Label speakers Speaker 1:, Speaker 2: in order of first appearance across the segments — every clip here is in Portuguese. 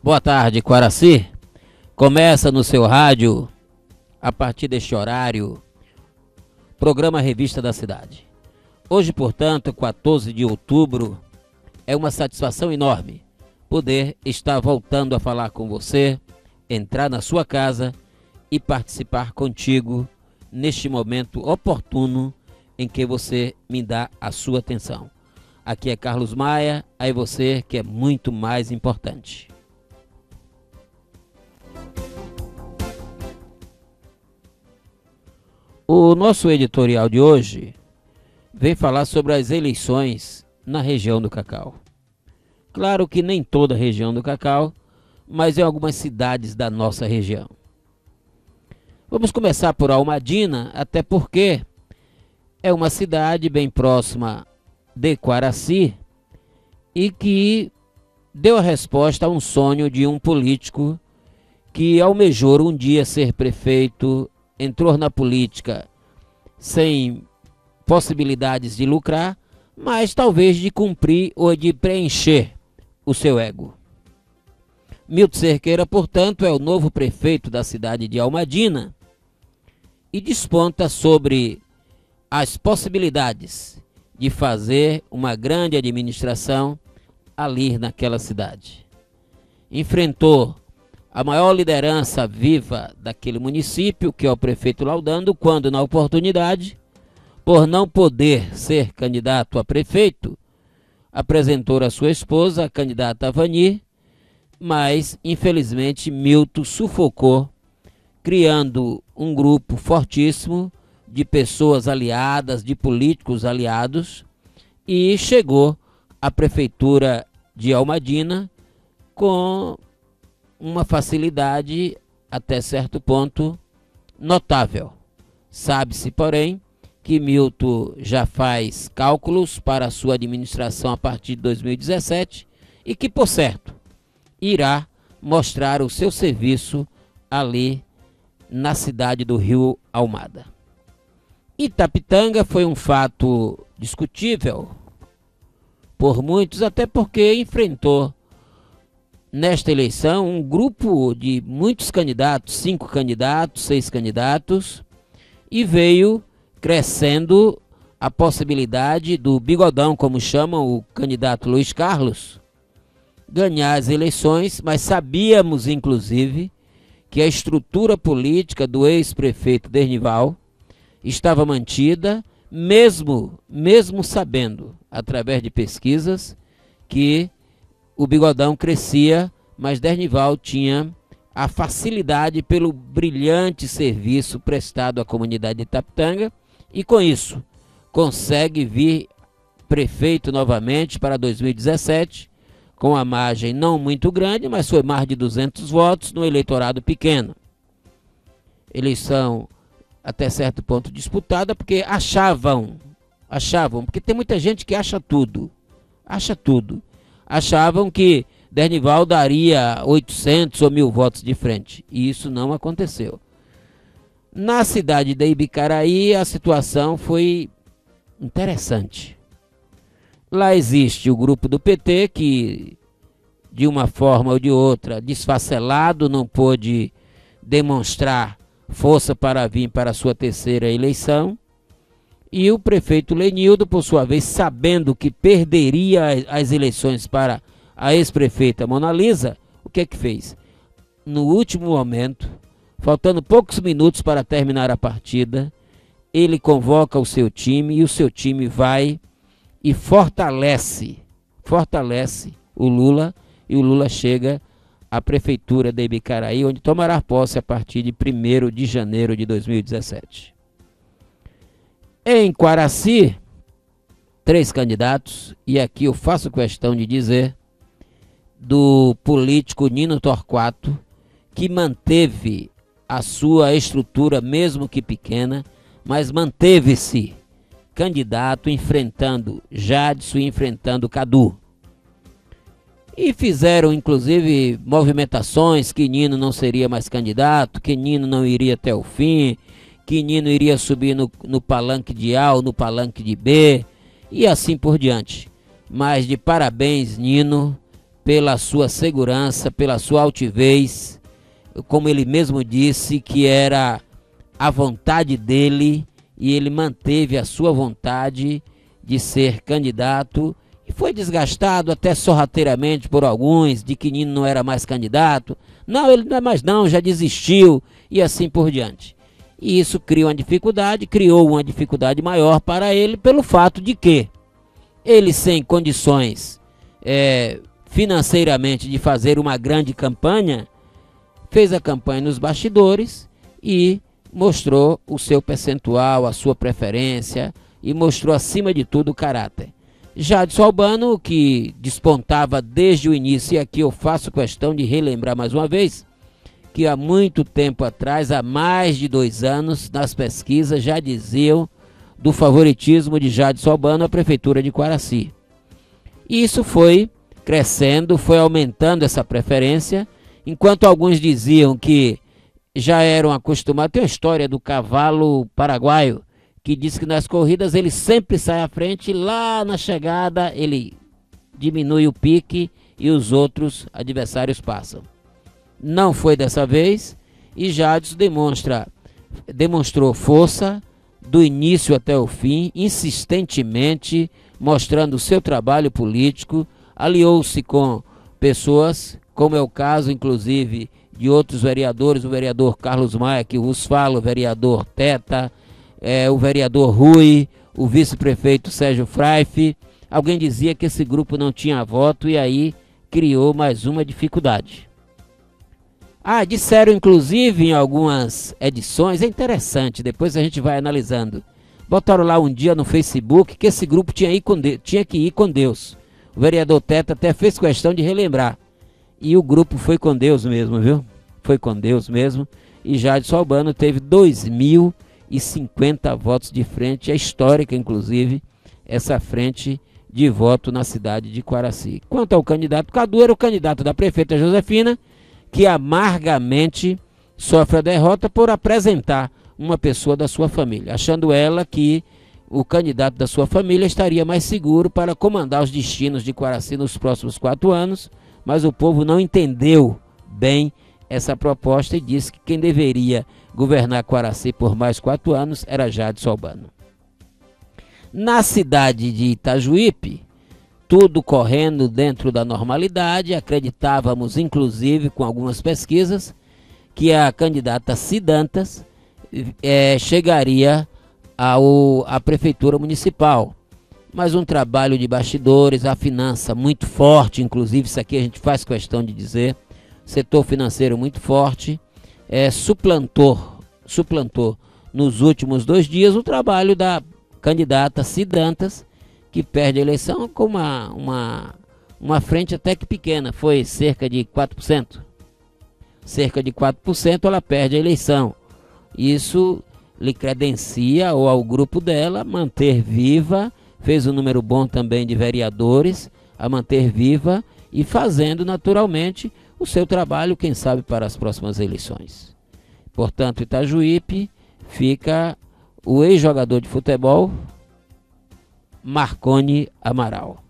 Speaker 1: Boa tarde, Quaraci. Começa no seu rádio, a partir deste horário, programa Revista da Cidade. Hoje, portanto, 14 de outubro, é uma satisfação enorme poder estar voltando a falar com você, entrar na sua casa e participar contigo neste momento oportuno em que você me dá a sua atenção. Aqui é Carlos Maia, aí você que é muito mais importante. O nosso editorial de hoje vem falar sobre as eleições na região do Cacau. Claro que nem toda a região do Cacau, mas em algumas cidades da nossa região. Vamos começar por Almadina, até porque é uma cidade bem próxima de Quaraci e que deu a resposta a um sonho de um político que almejou um dia ser prefeito entrou na política sem possibilidades de lucrar, mas talvez de cumprir ou de preencher o seu ego. Milton Cerqueira, portanto, é o novo prefeito da cidade de Almadina e desponta sobre as possibilidades de fazer uma grande administração ali naquela cidade. Enfrentou a maior liderança viva daquele município, que é o prefeito Laudando, quando na oportunidade, por não poder ser candidato a prefeito, apresentou a sua esposa, a candidata Vani, mas infelizmente Milton sufocou, criando um grupo fortíssimo de pessoas aliadas, de políticos aliados, e chegou à prefeitura de Almadina com uma facilidade até certo ponto notável. Sabe-se, porém, que Milton já faz cálculos para sua administração a partir de 2017 e que, por certo, irá mostrar o seu serviço ali na cidade do Rio Almada. Itapitanga foi um fato discutível por muitos, até porque enfrentou nesta eleição um grupo de muitos candidatos, cinco candidatos, seis candidatos, e veio crescendo a possibilidade do bigodão, como chamam o candidato Luiz Carlos, ganhar as eleições, mas sabíamos inclusive que a estrutura política do ex-prefeito Dernival estava mantida, mesmo mesmo sabendo através de pesquisas que o Bigodão crescia, mas Dernival tinha a facilidade pelo brilhante serviço prestado à comunidade de Itapetanga e com isso consegue vir prefeito novamente para 2017 com a margem não muito grande, mas foi mais de 200 votos no eleitorado pequeno. Eleição até certo ponto disputada porque achavam, achavam, porque tem muita gente que acha tudo, acha tudo achavam que Dernival daria 800 ou mil votos de frente. E isso não aconteceu. Na cidade de Ibicaraí, a situação foi interessante. Lá existe o grupo do PT que, de uma forma ou de outra, desfacelado, não pôde demonstrar força para vir para a sua terceira eleição. E o prefeito Lenildo, por sua vez, sabendo que perderia as eleições para a ex-prefeita Mona Lisa, o que é que fez? No último momento, faltando poucos minutos para terminar a partida, ele convoca o seu time e o seu time vai e fortalece, fortalece o Lula e o Lula chega à prefeitura de Ibicaraí, onde tomará posse a partir de 1 de janeiro de 2017. Em Quaraci, três candidatos, e aqui eu faço questão de dizer do político Nino Torquato, que manteve a sua estrutura, mesmo que pequena, mas manteve-se candidato enfrentando Jadson e enfrentando Cadu. E fizeram inclusive movimentações que Nino não seria mais candidato, que Nino não iria até o fim, que Nino iria subir no, no palanque de A ou no palanque de B e assim por diante. Mas de parabéns, Nino, pela sua segurança, pela sua altivez, como ele mesmo disse, que era a vontade dele e ele manteve a sua vontade de ser candidato e foi desgastado até sorrateiramente por alguns de que Nino não era mais candidato. Não, ele não é mais não, já desistiu e assim por diante. E isso cria uma dificuldade, criou uma dificuldade maior para ele pelo fato de que ele sem condições é, financeiramente de fazer uma grande campanha, fez a campanha nos bastidores e mostrou o seu percentual, a sua preferência e mostrou acima de tudo o caráter. Jadson Albano, que despontava desde o início, e aqui eu faço questão de relembrar mais uma vez, que há muito tempo atrás, há mais de dois anos, nas pesquisas já diziam do favoritismo de Jadson Albano à Prefeitura de Quaraci. E isso foi crescendo, foi aumentando essa preferência, enquanto alguns diziam que já eram acostumados. Tem a história do cavalo paraguaio, que diz que nas corridas ele sempre sai à frente, lá na chegada ele diminui o pique e os outros adversários passam. Não foi dessa vez e Jadson demonstra, demonstrou força do início até o fim, insistentemente mostrando o seu trabalho político, aliou-se com pessoas, como é o caso, inclusive, de outros vereadores, o vereador Carlos Maia, que vos fala, o vereador Teta, é, o vereador Rui, o vice-prefeito Sérgio Fraife. Alguém dizia que esse grupo não tinha voto e aí criou mais uma dificuldade. Ah, disseram inclusive em algumas edições, é interessante, depois a gente vai analisando. Botaram lá um dia no Facebook que esse grupo tinha, tinha que ir com Deus. O vereador Teta até fez questão de relembrar. E o grupo foi com Deus mesmo, viu? Foi com Deus mesmo. E Jadson Albano teve 2.050 votos de frente, é histórica, inclusive, essa frente de voto na cidade de Quaraci. Quanto ao candidato Cadu, era o candidato da prefeita Josefina, que amargamente sofre a derrota por apresentar uma pessoa da sua família, achando ela que o candidato da sua família estaria mais seguro para comandar os destinos de Quaraci nos próximos quatro anos, mas o povo não entendeu bem essa proposta e disse que quem deveria governar Quaraci por mais quatro anos era Jade Albano. Na cidade de Itajuípe, tudo correndo dentro da normalidade, acreditávamos, inclusive, com algumas pesquisas, que a candidata Cidantas é, chegaria ao, à prefeitura municipal. Mas um trabalho de bastidores, a finança muito forte, inclusive isso aqui a gente faz questão de dizer, setor financeiro muito forte, é, suplantou, suplantou nos últimos dois dias o trabalho da candidata Cidantas, que perde a eleição com uma, uma, uma frente até que pequena, foi cerca de 4%. Cerca de 4% ela perde a eleição. Isso lhe credencia ou ao grupo dela manter viva, fez um número bom também de vereadores a manter viva e fazendo naturalmente o seu trabalho, quem sabe para as próximas eleições. Portanto, Itajuípe fica o ex-jogador de futebol Marconi Amaral.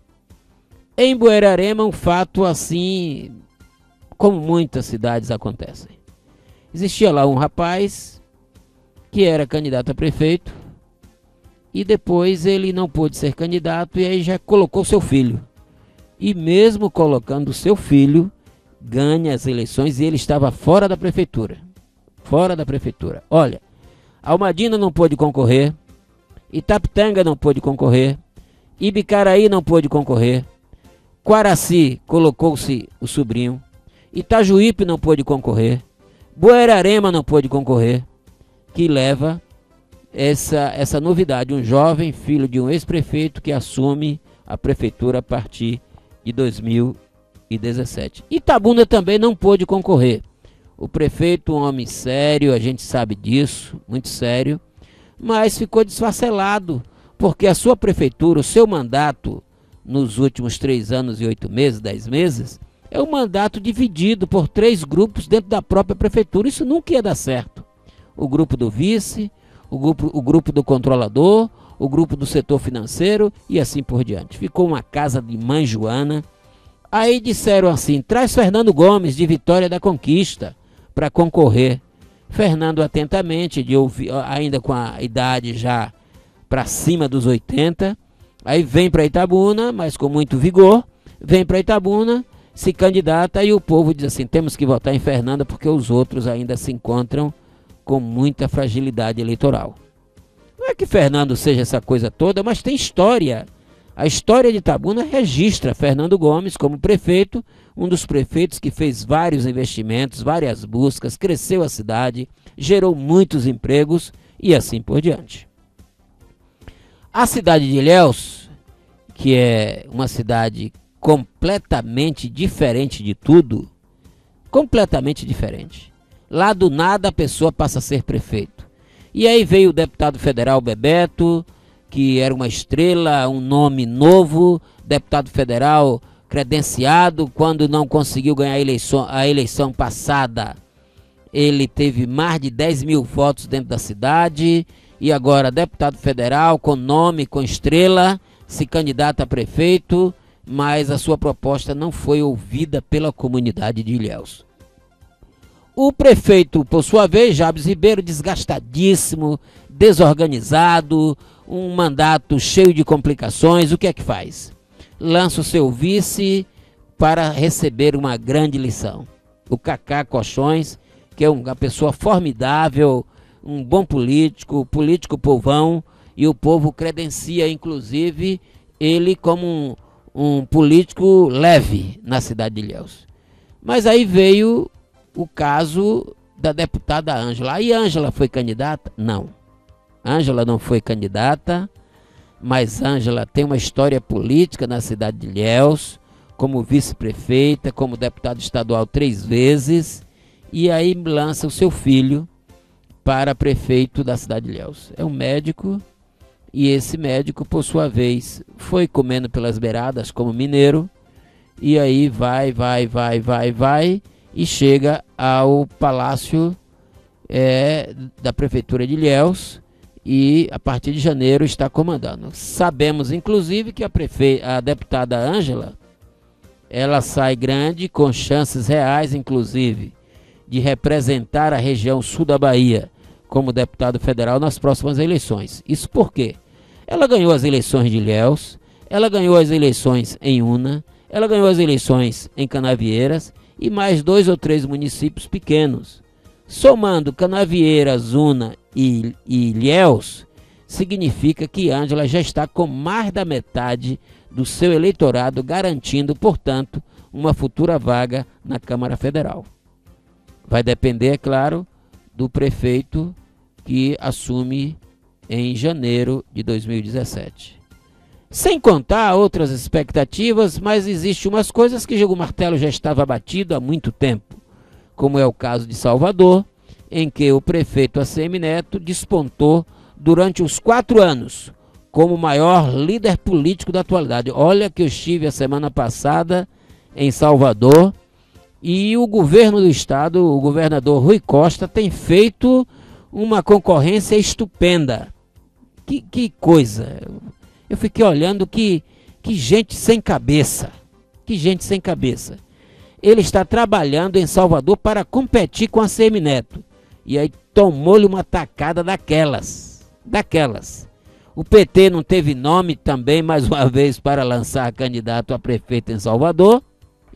Speaker 1: Em Buerarema, um fato assim, como muitas cidades acontecem. Existia lá um rapaz que era candidato a prefeito, e depois ele não pôde ser candidato e aí já colocou seu filho. E mesmo colocando seu filho, ganha as eleições e ele estava fora da prefeitura. Fora da prefeitura. Olha, Almadina não pôde concorrer, Itapetanga não pôde concorrer, Ibicaraí não pôde concorrer, Quaraci colocou-se o sobrinho, Itajuípe não pôde concorrer, Buerarema não pôde concorrer, que leva essa, essa novidade. Um jovem filho de um ex-prefeito que assume a prefeitura a partir de 2017. Itabuna também não pôde concorrer. O prefeito, um homem sério, a gente sabe disso, muito sério, mas ficou desfacelado, porque a sua prefeitura, o seu mandato nos últimos três anos e oito meses, dez meses, é um mandato dividido por três grupos dentro da própria prefeitura. Isso nunca ia dar certo o grupo do vice, o grupo, o grupo do controlador, o grupo do setor financeiro e assim por diante. Ficou uma casa de mãe Joana, Aí disseram assim: traz Fernando Gomes de Vitória da Conquista para concorrer. Fernando atentamente, de ouvir, ainda com a idade já para cima dos 80, aí vem para Itabuna, mas com muito vigor, vem para Itabuna, se candidata e o povo diz assim: temos que votar em Fernanda porque os outros ainda se encontram com muita fragilidade eleitoral. Não é que Fernando seja essa coisa toda, mas tem história. A história de Itabuna registra Fernando Gomes como prefeito, um dos prefeitos que fez vários investimentos, várias buscas, cresceu a cidade, gerou muitos empregos e assim por diante. A cidade de Ilhéus, que é uma cidade completamente diferente de tudo, completamente diferente. Lá do nada a pessoa passa a ser prefeito. E aí veio o deputado federal Bebeto, que era uma estrela, um nome novo, deputado federal credenciado, quando não conseguiu ganhar a eleição, a eleição passada, ele teve mais de 10 mil votos dentro da cidade, e agora deputado federal, com nome, com estrela, se candidata a prefeito, mas a sua proposta não foi ouvida pela comunidade de Ilhéus. O prefeito, por sua vez, Jabes Ribeiro, desgastadíssimo, desorganizado, um mandato cheio de complicações, o que é que faz? Lança o seu vice para receber uma grande lição. O Cacá Cochões, que é uma pessoa formidável, um bom político, político povão, e o povo credencia, inclusive, ele como um, um político leve na cidade de Ilhéus. Mas aí veio o caso da deputada Ângela. E Ângela foi candidata? Não. Ângela não foi candidata, mas Ângela tem uma história política na cidade de Ilhéus, como vice-prefeita, como deputada estadual três vezes, e aí lança o seu filho para prefeito da cidade de Ilhéus. É um médico, e esse médico, por sua vez, foi comendo pelas beiradas como mineiro, e aí vai, vai, vai, vai, vai, e chega ao palácio é, da prefeitura de Ilhéus, e a partir de janeiro está comandando. Sabemos inclusive que a, prefe... a deputada Ângela ela sai grande com chances reais inclusive de representar a região sul da Bahia como deputado federal nas próximas eleições. Isso porque ela ganhou as eleições de Ilhéus, ela ganhou as eleições em Una, ela ganhou as eleições em Canavieiras e mais dois ou três municípios pequenos. Somando Canavieiras, Una e, Ilhéus, significa que Ângela já está com mais da metade do seu eleitorado, garantindo, portanto, uma futura vaga na Câmara Federal. Vai depender, é claro, do prefeito que assume em janeiro de 2017. Sem contar outras expectativas, mas existe umas coisas que o martelo já estava batido há muito tempo como é o caso de Salvador, em que o prefeito ACM Neto despontou durante os quatro anos como o maior líder político da atualidade. Olha que eu estive a semana passada em Salvador e o governo do estado, o governador Rui Costa, tem feito uma concorrência estupenda. Que, que coisa! Eu fiquei olhando que, que gente sem cabeça. Que gente sem cabeça ele está trabalhando em Salvador para competir com a Semineto. E aí tomou-lhe uma tacada daquelas. Daquelas. O PT não teve nome também, mais uma vez, para lançar candidato a prefeito em Salvador.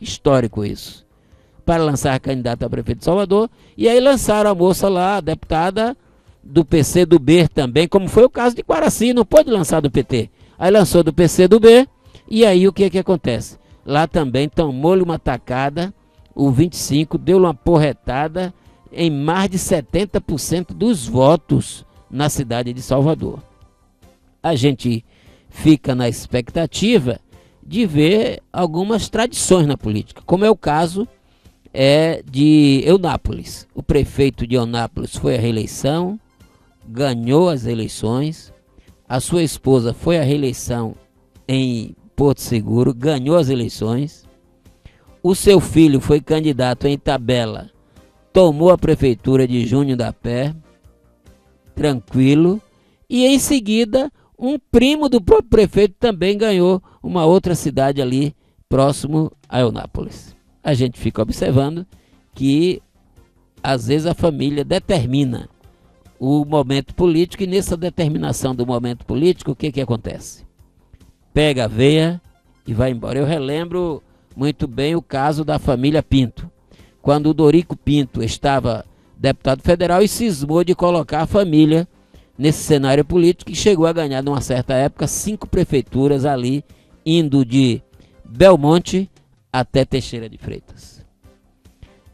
Speaker 1: Histórico isso. Para lançar candidato a prefeito de Salvador. E aí lançaram a moça lá, a deputada do PC do B também, como foi o caso de Quaraci, não pôde lançar do PT. Aí lançou do PC do B. E aí o que, que acontece? Lá também tomou-lhe uma tacada, o 25 deu-lhe uma porretada em mais de 70% dos votos na cidade de Salvador. A gente fica na expectativa de ver algumas tradições na política, como é o caso é, de Eunápolis. O prefeito de Eunápolis foi à reeleição, ganhou as eleições, a sua esposa foi à reeleição em Porto Seguro, ganhou as eleições. O seu filho foi candidato em tabela, tomou a prefeitura de Junho da Pé, tranquilo. E em seguida, um primo do próprio prefeito também ganhou uma outra cidade ali próximo a Eunápolis. A gente fica observando que às vezes a família determina o momento político e nessa determinação do momento político, o que que acontece? Pega a veia e vai embora. Eu relembro muito bem o caso da família Pinto. Quando o Dorico Pinto estava deputado federal e cismou de colocar a família nesse cenário político e chegou a ganhar, numa certa época, cinco prefeituras ali, indo de Belmonte até Teixeira de Freitas.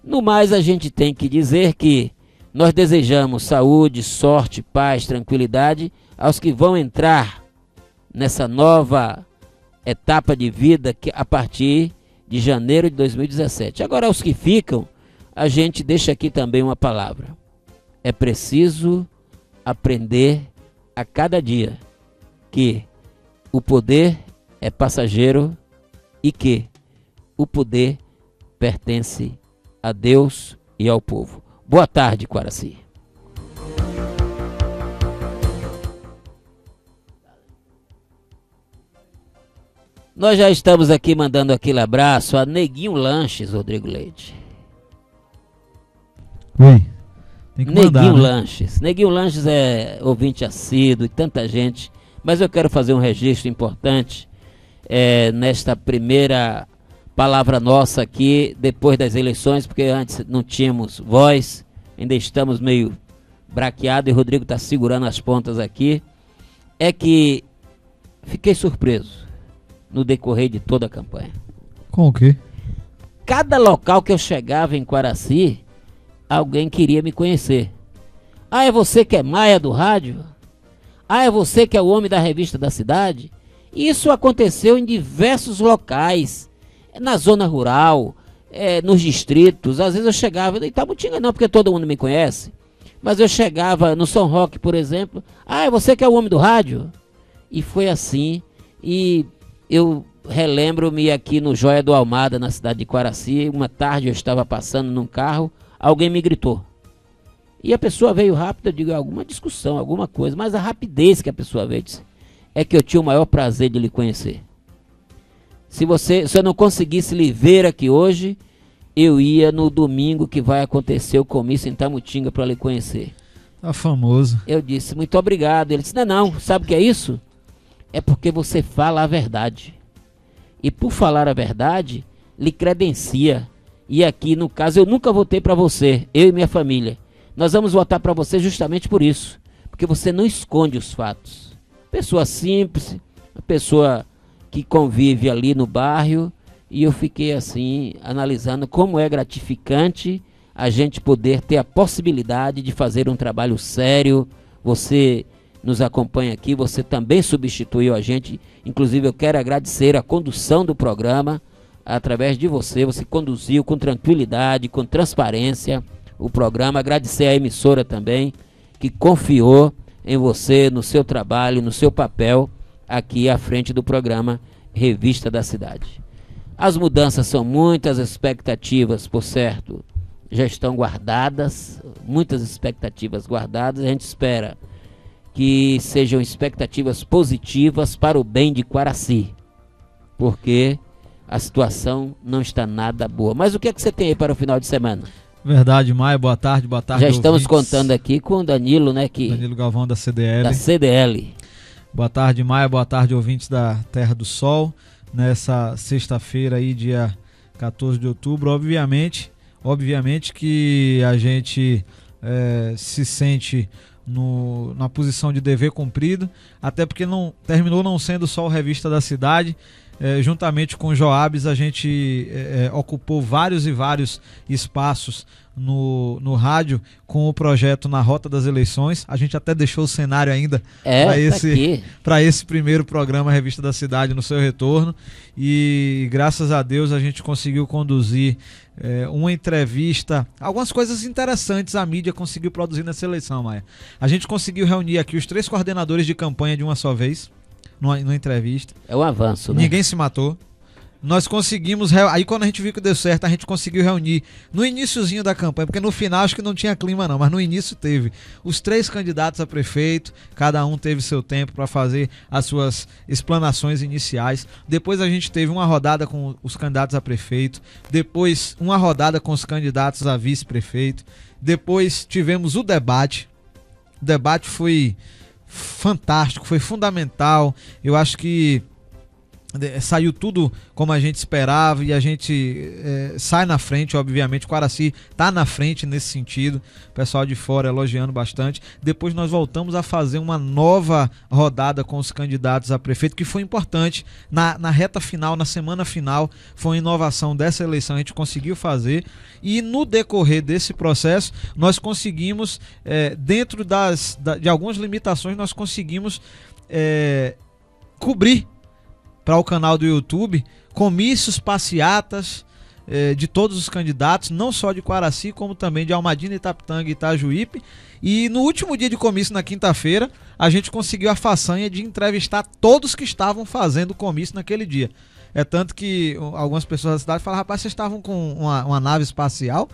Speaker 1: No mais, a gente tem que dizer que nós desejamos saúde, sorte, paz, tranquilidade aos que vão entrar nessa nova etapa de vida que a partir de janeiro de 2017. Agora, aos que ficam, a gente deixa aqui também uma palavra. É preciso aprender a cada dia que o poder é passageiro e que o poder pertence a Deus e ao povo. Boa tarde, Quaraci. Nós já estamos aqui mandando aquele abraço a Neguinho Lanches, Rodrigo Leite.
Speaker 2: Oi.
Speaker 1: Neguinho mandar, né? Lanches. Neguinho Lanches é ouvinte assíduo e tanta gente, mas eu quero fazer um registro importante é, nesta primeira palavra nossa aqui depois das eleições, porque antes não tínhamos voz, ainda estamos meio braqueado e o Rodrigo está segurando as pontas aqui. É que fiquei surpreso no decorrer de toda a campanha.
Speaker 2: Com o quê?
Speaker 1: Cada local que eu chegava em Quaraci, alguém queria me conhecer. Ah, é você que é Maia do rádio? Ah, é você que é o homem da revista da cidade? Isso aconteceu em diversos locais na zona rural, é, nos distritos. Às vezes eu chegava, em Itabutinga não, porque todo mundo me conhece. Mas eu chegava no São Roque, por exemplo. Ah, é você que é o homem do rádio? E foi assim. E eu relembro-me aqui no Joia do Almada, na cidade de Quaraci. Uma tarde eu estava passando num carro, alguém me gritou. E a pessoa veio rápido, eu digo, alguma discussão, alguma coisa. Mas a rapidez que a pessoa veio disse, é que eu tinha o maior prazer de lhe conhecer. Se você, se eu não conseguisse lhe ver aqui hoje, eu ia no domingo que vai acontecer o comício em Tamutinga para lhe conhecer.
Speaker 2: Tá famoso.
Speaker 1: Eu disse, muito obrigado. Ele disse, não, não, sabe o que é isso? É porque você fala a verdade. E por falar a verdade, lhe credencia. E aqui, no caso, eu nunca votei para você, eu e minha família. Nós vamos votar para você justamente por isso. Porque você não esconde os fatos. Pessoa simples, uma pessoa que convive ali no bairro e eu fiquei assim analisando como é gratificante a gente poder ter a possibilidade de fazer um trabalho sério. Você nos acompanha aqui, você também substituiu a gente. Inclusive eu quero agradecer a condução do programa através de você. Você conduziu com tranquilidade, com transparência o programa. Agradecer à emissora também que confiou em você, no seu trabalho, no seu papel aqui à frente do programa Revista da Cidade. As mudanças são muitas, expectativas, por certo, já estão guardadas, muitas expectativas guardadas. A gente espera que sejam expectativas positivas para o bem de Quaraci, porque a situação não está nada boa. Mas o que é que você tem aí para o final de semana?
Speaker 2: Verdade, Maia, boa tarde, boa tarde.
Speaker 1: Já estamos ouvintes. contando aqui com o Danilo, né? Que,
Speaker 2: Danilo Galvão da CDL.
Speaker 1: Da CDL.
Speaker 2: Boa tarde, Maia. Boa tarde, ouvintes da Terra do Sol. Nessa sexta-feira aí, dia 14 de outubro, obviamente, obviamente que a gente é, se sente no, na posição de dever cumprido, até porque não terminou não sendo só o revista da cidade. É, juntamente com o Joabes, a gente é, é ocupou vários e vários espaços no, no rádio com o projeto Na Rota das Eleições. A gente até deixou o cenário ainda
Speaker 1: é,
Speaker 2: para esse, tá esse primeiro programa Revista da Cidade no seu retorno. E graças a Deus a gente conseguiu conduzir é, uma entrevista, algumas coisas interessantes a mídia conseguiu produzir nessa eleição, Maia. A gente conseguiu reunir aqui os três coordenadores de campanha de uma só vez, numa, numa entrevista.
Speaker 1: É um avanço, né?
Speaker 2: Ninguém se matou. Nós conseguimos. Aí quando a gente viu que deu certo, a gente conseguiu reunir no iníciozinho da campanha, porque no final acho que não tinha clima, não, mas no início teve. Os três candidatos a prefeito, cada um teve seu tempo para fazer as suas explanações iniciais. Depois a gente teve uma rodada com os candidatos a prefeito, depois uma rodada com os candidatos a vice-prefeito, depois tivemos o debate. O debate foi fantástico, foi fundamental. Eu acho que saiu tudo como a gente esperava e a gente é, sai na frente, obviamente. O Quaraci está na frente nesse sentido. O pessoal de fora elogiando bastante. Depois nós voltamos a fazer uma nova rodada com os candidatos a prefeito, que foi importante. Na, na reta final, na semana final, foi uma inovação dessa eleição. A gente conseguiu fazer. E no decorrer desse processo, nós conseguimos, é, dentro das, da, de algumas limitações, nós conseguimos é, cobrir para o canal do YouTube comícios, passeatas eh, de todos os candidatos, não só de Quaraci, como também de Almadina, Itapitanga e Itajuípe. E no último dia de comício, na quinta-feira, a gente conseguiu a façanha de entrevistar todos que estavam fazendo comício naquele dia. É tanto que algumas pessoas da cidade falaram, rapaz, vocês estavam com uma, uma nave espacial?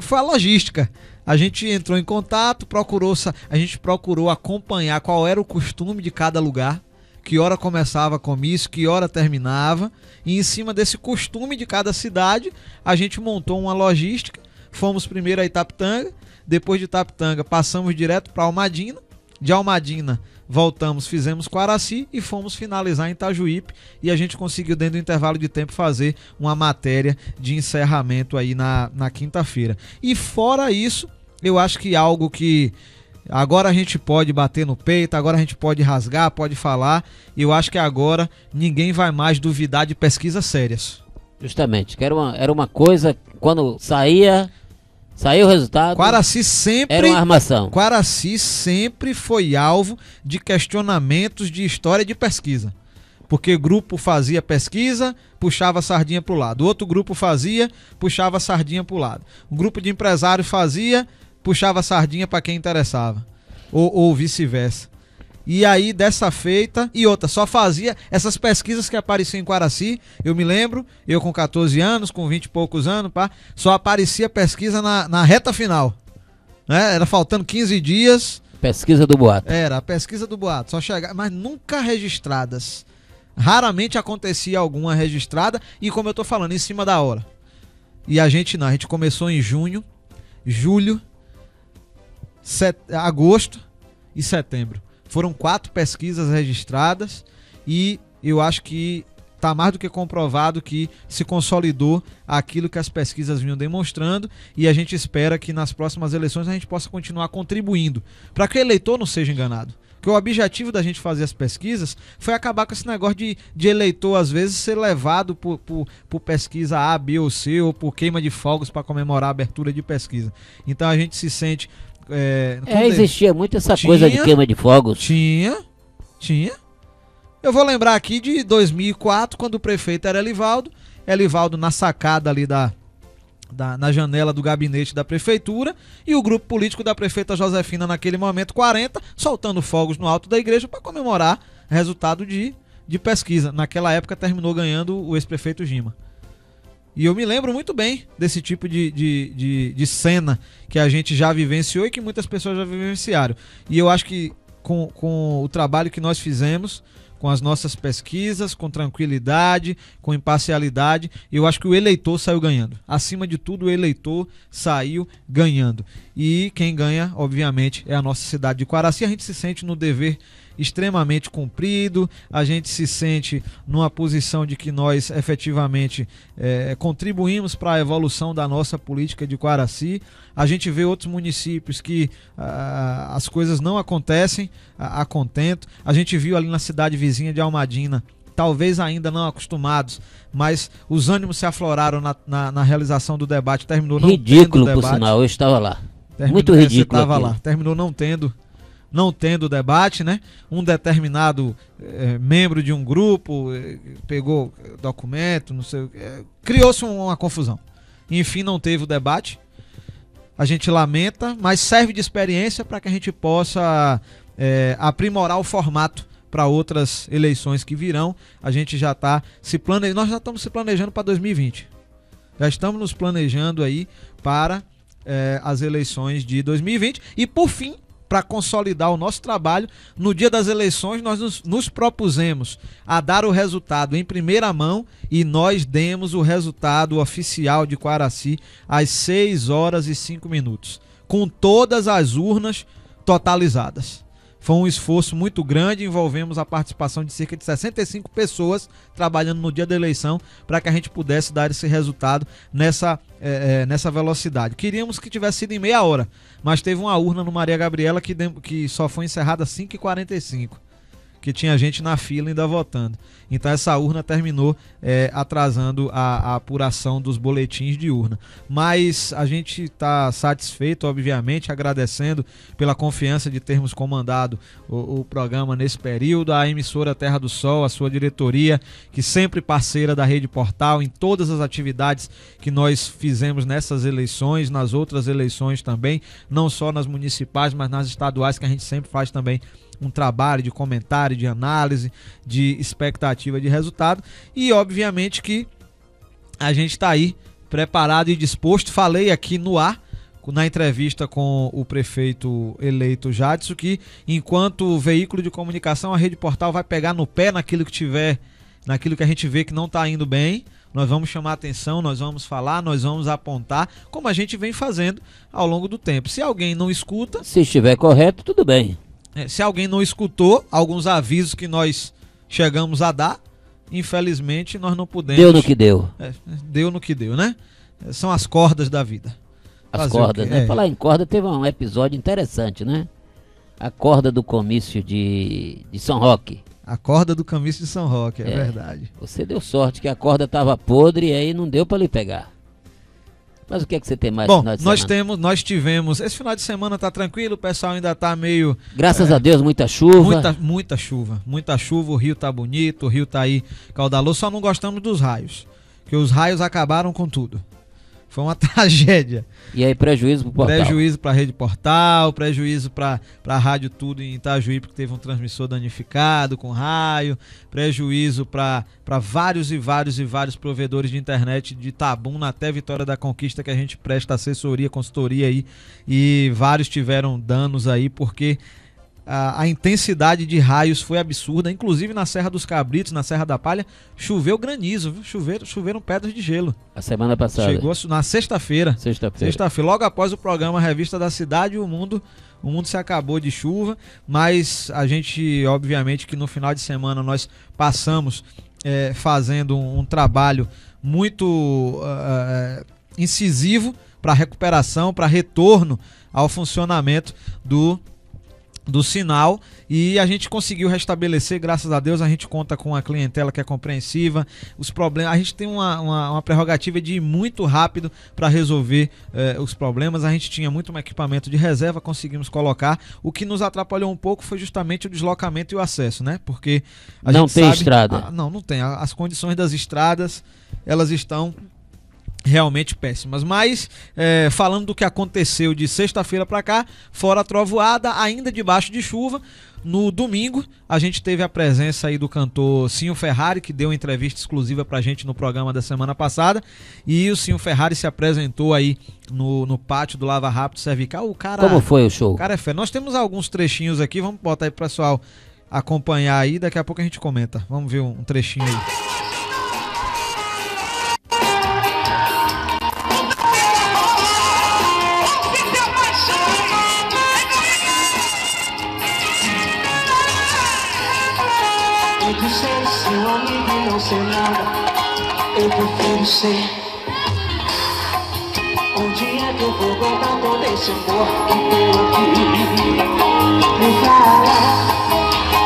Speaker 2: Foi a logística. A gente entrou em contato, procurou, a gente procurou acompanhar qual era o costume de cada lugar que hora começava comício, que hora terminava, e em cima desse costume de cada cidade, a gente montou uma logística. Fomos primeiro a Itapetanga, depois de Itapetanga passamos direto para Almadina, de Almadina voltamos, fizemos Quaraci e fomos finalizar em Itajuípe e a gente conseguiu dentro do intervalo de tempo fazer uma matéria de encerramento aí na, na quinta-feira. E fora isso, eu acho que algo que Agora a gente pode bater no peito, agora a gente pode rasgar, pode falar. E eu acho que agora ninguém vai mais duvidar de pesquisas sérias.
Speaker 1: Justamente, que era uma, era uma coisa, quando saía, saiu o resultado.
Speaker 2: Quaraci sempre.
Speaker 1: Era uma armação.
Speaker 2: Quaraci sempre foi alvo de questionamentos de história de pesquisa. Porque grupo fazia pesquisa, puxava a sardinha para o lado. Outro grupo fazia, puxava a sardinha para o lado. Um grupo de empresários fazia, puxava a sardinha para quem interessava. Ou, ou vice-versa. E aí, dessa feita, e outra, só fazia essas pesquisas que apareciam em Quaraci. Eu me lembro, eu com 14 anos, com 20 e poucos anos, pá, só aparecia pesquisa na, na reta final. Né? Era faltando 15 dias.
Speaker 1: Pesquisa do boato.
Speaker 2: Era, a pesquisa do boato. Só chegar, mas nunca registradas. Raramente acontecia alguma registrada e, como eu tô falando, em cima da hora. E a gente não, a gente começou em junho, julho, set... agosto e setembro. Foram quatro pesquisas registradas e eu acho que está mais do que comprovado que se consolidou aquilo que as pesquisas vinham demonstrando e a gente espera que nas próximas eleições a gente possa continuar contribuindo para que o eleitor não seja enganado. Porque o objetivo da gente fazer as pesquisas foi acabar com esse negócio de, de eleitor, às vezes, ser levado por, por, por pesquisa A, B ou C, ou por queima de fogos para comemorar a abertura de pesquisa. Então a gente se sente
Speaker 1: é, é existia muito essa tinha, coisa de queima de fogos.
Speaker 2: Tinha, tinha. Eu vou lembrar aqui de 2004, quando o prefeito era Elivaldo. Elivaldo na sacada ali da, da, na janela do gabinete da prefeitura e o grupo político da prefeita Josefina naquele momento 40 soltando fogos no alto da igreja para comemorar resultado de, de pesquisa. Naquela época terminou ganhando o ex-prefeito Gima. E eu me lembro muito bem desse tipo de, de, de, de, cena que a gente já vivenciou e que muitas pessoas já vivenciaram. E eu acho que com, com o trabalho que nós fizemos, com as nossas pesquisas, com tranquilidade, com imparcialidade, eu acho que o eleitor saiu ganhando. Acima de tudo, o eleitor saiu ganhando. E quem ganha, obviamente, é a nossa cidade de Quaraci. A gente se sente no dever extremamente cumprido, a gente se sente numa posição de que nós efetivamente é, contribuímos para a evolução da nossa política de Quaraci. A gente vê outros municípios que ah, as coisas não acontecem a, a contento. A gente viu ali na cidade vizinha de Almadina talvez ainda não acostumados, mas os ânimos se afloraram na, na, na realização do debate. Terminou não
Speaker 1: ridículo, tendo debate. por sinal, eu estava lá. Terminou, Muito ridículo.
Speaker 2: Estava lá. Terminou não tendo não tendo debate, né? Um determinado é, membro de um grupo é, pegou documento, não sei, criou-se uma confusão. Enfim, não teve o debate. A gente lamenta, mas serve de experiência para que a gente possa aprimorar o formato para outras eleições que virão. A gente já está se planejando, nós já estamos se planejando para 2020. Já estamos nos planejando aí para é, as eleições de 2020. E por fim, para consolidar o nosso trabalho, no dia das eleições nós nos, nos, propusemos a dar o resultado em primeira mão e nós demos o resultado oficial de Quaraci às 6 horas e 5 minutos, com todas as urnas totalizadas. Foi um esforço muito grande, envolvemos a participação de cerca de 65 pessoas trabalhando no dia da eleição para que a gente pudesse dar esse resultado nessa, é, é, nessa velocidade. Queríamos que tivesse sido em meia hora, mas teve uma urna no Maria Gabriela que, que só foi encerrada às 5h45 que tinha gente na fila ainda votando. Então essa urna terminou é, atrasando a, a, apuração dos boletins de urna. Mas a gente está satisfeito, obviamente, agradecendo pela confiança de termos comandado o, o, programa nesse período, a emissora Terra do Sol, a sua diretoria, que sempre parceira da Rede Portal em todas as atividades que nós fizemos nessas eleições, nas outras eleições também, não só nas municipais, mas nas estaduais que a gente sempre faz também um trabalho de comentário, de análise, de expectativa de resultado. E obviamente que a gente está aí preparado e disposto. Falei aqui no ar na entrevista com o prefeito eleito Jadson que enquanto veículo de comunicação a rede portal vai pegar no pé naquilo que tiver naquilo que a gente vê que não está indo bem nós vamos chamar atenção, nós vamos falar, nós vamos apontar, como a gente vem fazendo ao longo do tempo. Se alguém não escuta.
Speaker 1: Se estiver correto, tudo bem.
Speaker 2: É, se alguém não escutou alguns avisos que nós chegamos a dar, infelizmente nós não pudemos.
Speaker 1: Deu no que deu.
Speaker 2: É, deu no que deu, né? São as cordas da vida.
Speaker 1: As Fazer cordas, né? É. Falar em corda, teve um episódio interessante, né? A corda do comício de, de São Roque.
Speaker 2: A corda do comício de São Roque, é, é verdade.
Speaker 1: Você deu sorte que a corda estava podre e aí não deu para lhe pegar. Mas o que é que você tem mais
Speaker 2: Bom, nós temos, nós tivemos. Esse final de semana tá tranquilo, o pessoal ainda tá meio.
Speaker 1: Graças é, a Deus, muita chuva.
Speaker 2: Muita, muita chuva. Muita chuva, o rio tá bonito, o rio tá aí caudaloso, só não gostamos dos raios. Que os raios acabaram com tudo. Foi uma tragédia.
Speaker 1: E aí, prejuízo pro portal?
Speaker 2: Prejuízo pra rede portal, prejuízo pra, pra rádio tudo em Itajuí, porque teve um transmissor danificado com raio, prejuízo pra, pra vários e vários e vários provedores de internet de Tabuna até Vitória da Conquista, que a gente presta assessoria, consultoria aí, e vários tiveram danos aí, porque a, a, intensidade de raios foi absurda, inclusive na Serra dos Cabritos, na Serra da Palha, choveu granizo, viu? Choveram, choveram pedras de gelo.
Speaker 1: A semana passada.
Speaker 2: Chegou na sexta-feira.
Speaker 1: Sexta-feira.
Speaker 2: Sexta-feira, logo após o programa Revista da Cidade, o mundo, o mundo se acabou de chuva, mas a gente, obviamente, que no final de semana nós passamos é, fazendo um, um, trabalho muito uh, incisivo para recuperação, para retorno ao funcionamento do do sinal e a gente conseguiu restabelecer, graças a Deus, a gente conta com uma clientela que é compreensiva, os problemas, a gente tem uma, uma, uma prerrogativa de ir muito rápido para resolver eh, os problemas, a gente tinha muito um equipamento de reserva, conseguimos colocar, o que nos atrapalhou um pouco foi justamente o deslocamento e o acesso, né? Porque
Speaker 1: não tem sabe, estrada.
Speaker 2: A, não, não tem, as condições das estradas, elas estão realmente péssimas. Mas é, falando do que aconteceu de sexta-feira para cá, fora a trovoada, ainda debaixo de chuva. No domingo, a gente teve a presença aí do cantor Sinho Ferrari, que deu uma entrevista exclusiva pra gente no programa da semana passada. E o Sinho Ferrari se apresentou aí no, no pátio do Lava Rápido Cervical. O cara.
Speaker 1: Como foi o show? O
Speaker 2: cara é fé. Nós temos alguns trechinhos aqui, vamos botar aí pro pessoal acompanhar aí. Daqui a pouco a gente comenta. Vamos ver um, um trechinho aí.
Speaker 3: Ser nada, eu prefiro ser. Onde é que eu vou guardar todo esse amor que tenho aqui? Me fala,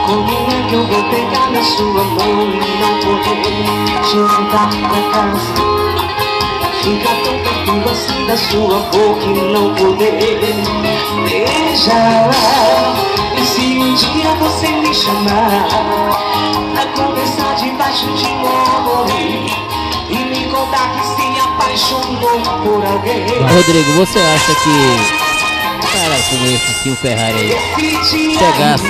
Speaker 3: como é que eu vou pegar na sua mão e não poder te levar pra casa? Fica tão perto assim da sua boca e não poder beijar. Se um dia você me chamar a conversar debaixo de um árvore e me contar que se apaixonou por alguém.
Speaker 1: Rodrigo, você acha que cara como esse Sil Ferrari aí chegasse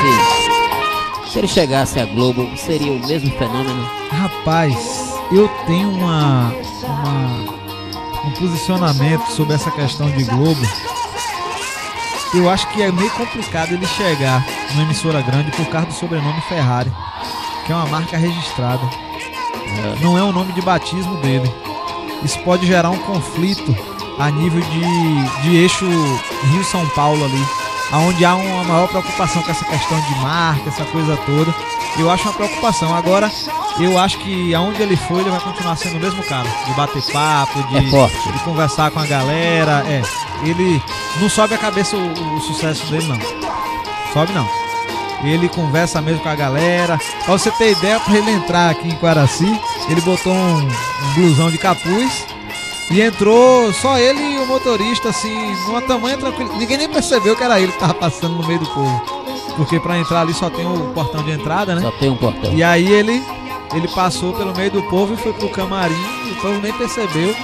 Speaker 1: Se ele chegasse à Globo, seria o mesmo fenômeno?
Speaker 2: Rapaz, eu tenho uma, uma um posicionamento sobre essa questão de Globo. Eu acho que é meio complicado ele chegar numa emissora grande por causa do sobrenome Ferrari, que é uma marca registrada. Não é o nome de batismo dele. Isso pode gerar um conflito a nível de, de eixo Rio-São Paulo ali, onde há uma maior preocupação com essa questão de marca, essa coisa toda. Eu acho uma preocupação. Agora, eu acho que aonde ele for, ele vai continuar sendo o mesmo cara. De bater papo, de,
Speaker 1: É
Speaker 2: de conversar com a galera. É, ele não sobe a cabeça o, o sucesso dele, não. Sobe não. Ele conversa mesmo com a galera. Pra você ter ideia, pra ele entrar aqui em Quaraci, ele botou um, um blusão de capuz e entrou só ele o motorista, assim, numa tamanha tranquila. Ninguém nem percebeu que era ele que tava passando no meio do povo. Porque pra entrar ali só tem o portão de entrada, né?
Speaker 1: Só tem um portão.
Speaker 2: E aí ele, ele passou pelo meio do povo e foi pro camarim, e o povo nem percebeu.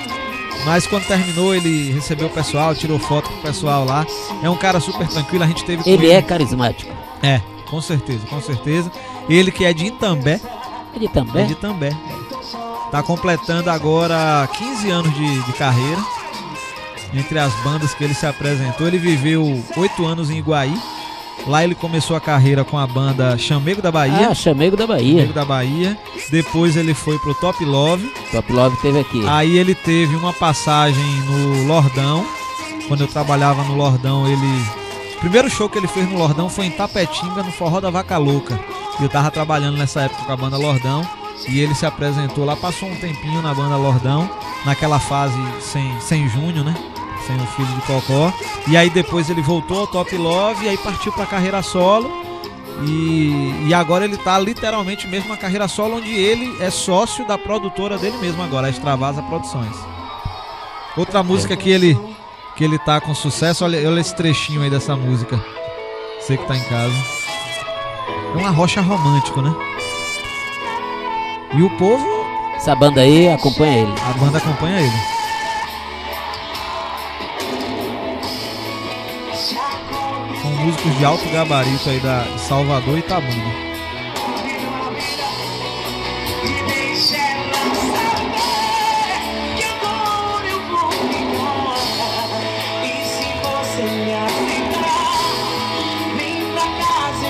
Speaker 2: Mas quando terminou, ele recebeu o pessoal, tirou foto com o pessoal lá. É um cara super tranquilo, a gente teve com
Speaker 1: Ele é carismático.
Speaker 2: É, com certeza, com certeza. Ele que é de Itambé,
Speaker 1: Ele
Speaker 2: é
Speaker 1: também?
Speaker 2: de Itambé. Tá completando agora 15 anos de, de carreira. Entre as bandas que ele se apresentou, ele viveu 8 anos em Iguaí. Lá ele começou a carreira com a banda Chamego da Bahia.
Speaker 1: Ah, Chamego da
Speaker 2: Chamego
Speaker 1: Bahia.
Speaker 2: da Bahia. Depois ele foi pro Top Love.
Speaker 1: Top Love teve aqui.
Speaker 2: Aí ele teve uma passagem no Lordão. Quando eu trabalhava no Lordão, ele. O primeiro show que ele fez no Lordão foi em Tapetinga, no Forró da Vaca Louca. Eu tava trabalhando nessa época com a banda Lordão. E ele se apresentou lá, passou um tempinho na banda Lordão, naquela fase sem, sem Júnior, né? Sem o filho de Cocó. E aí depois ele voltou ao Top Love e aí partiu pra carreira solo. E, e agora ele tá literalmente mesmo na carreira solo, onde ele é sócio da produtora dele mesmo agora, a Extravasa Produções. Outra música que ele que ele tá com sucesso, olha, olha esse trechinho aí dessa música. Você que tá em casa. É uma rocha romântico, né? E o povo,
Speaker 1: Essa banda aí acompanha ele.
Speaker 2: a banda acompanha ele. Músicos de alto gabarito aí da Salvador e Itabuna.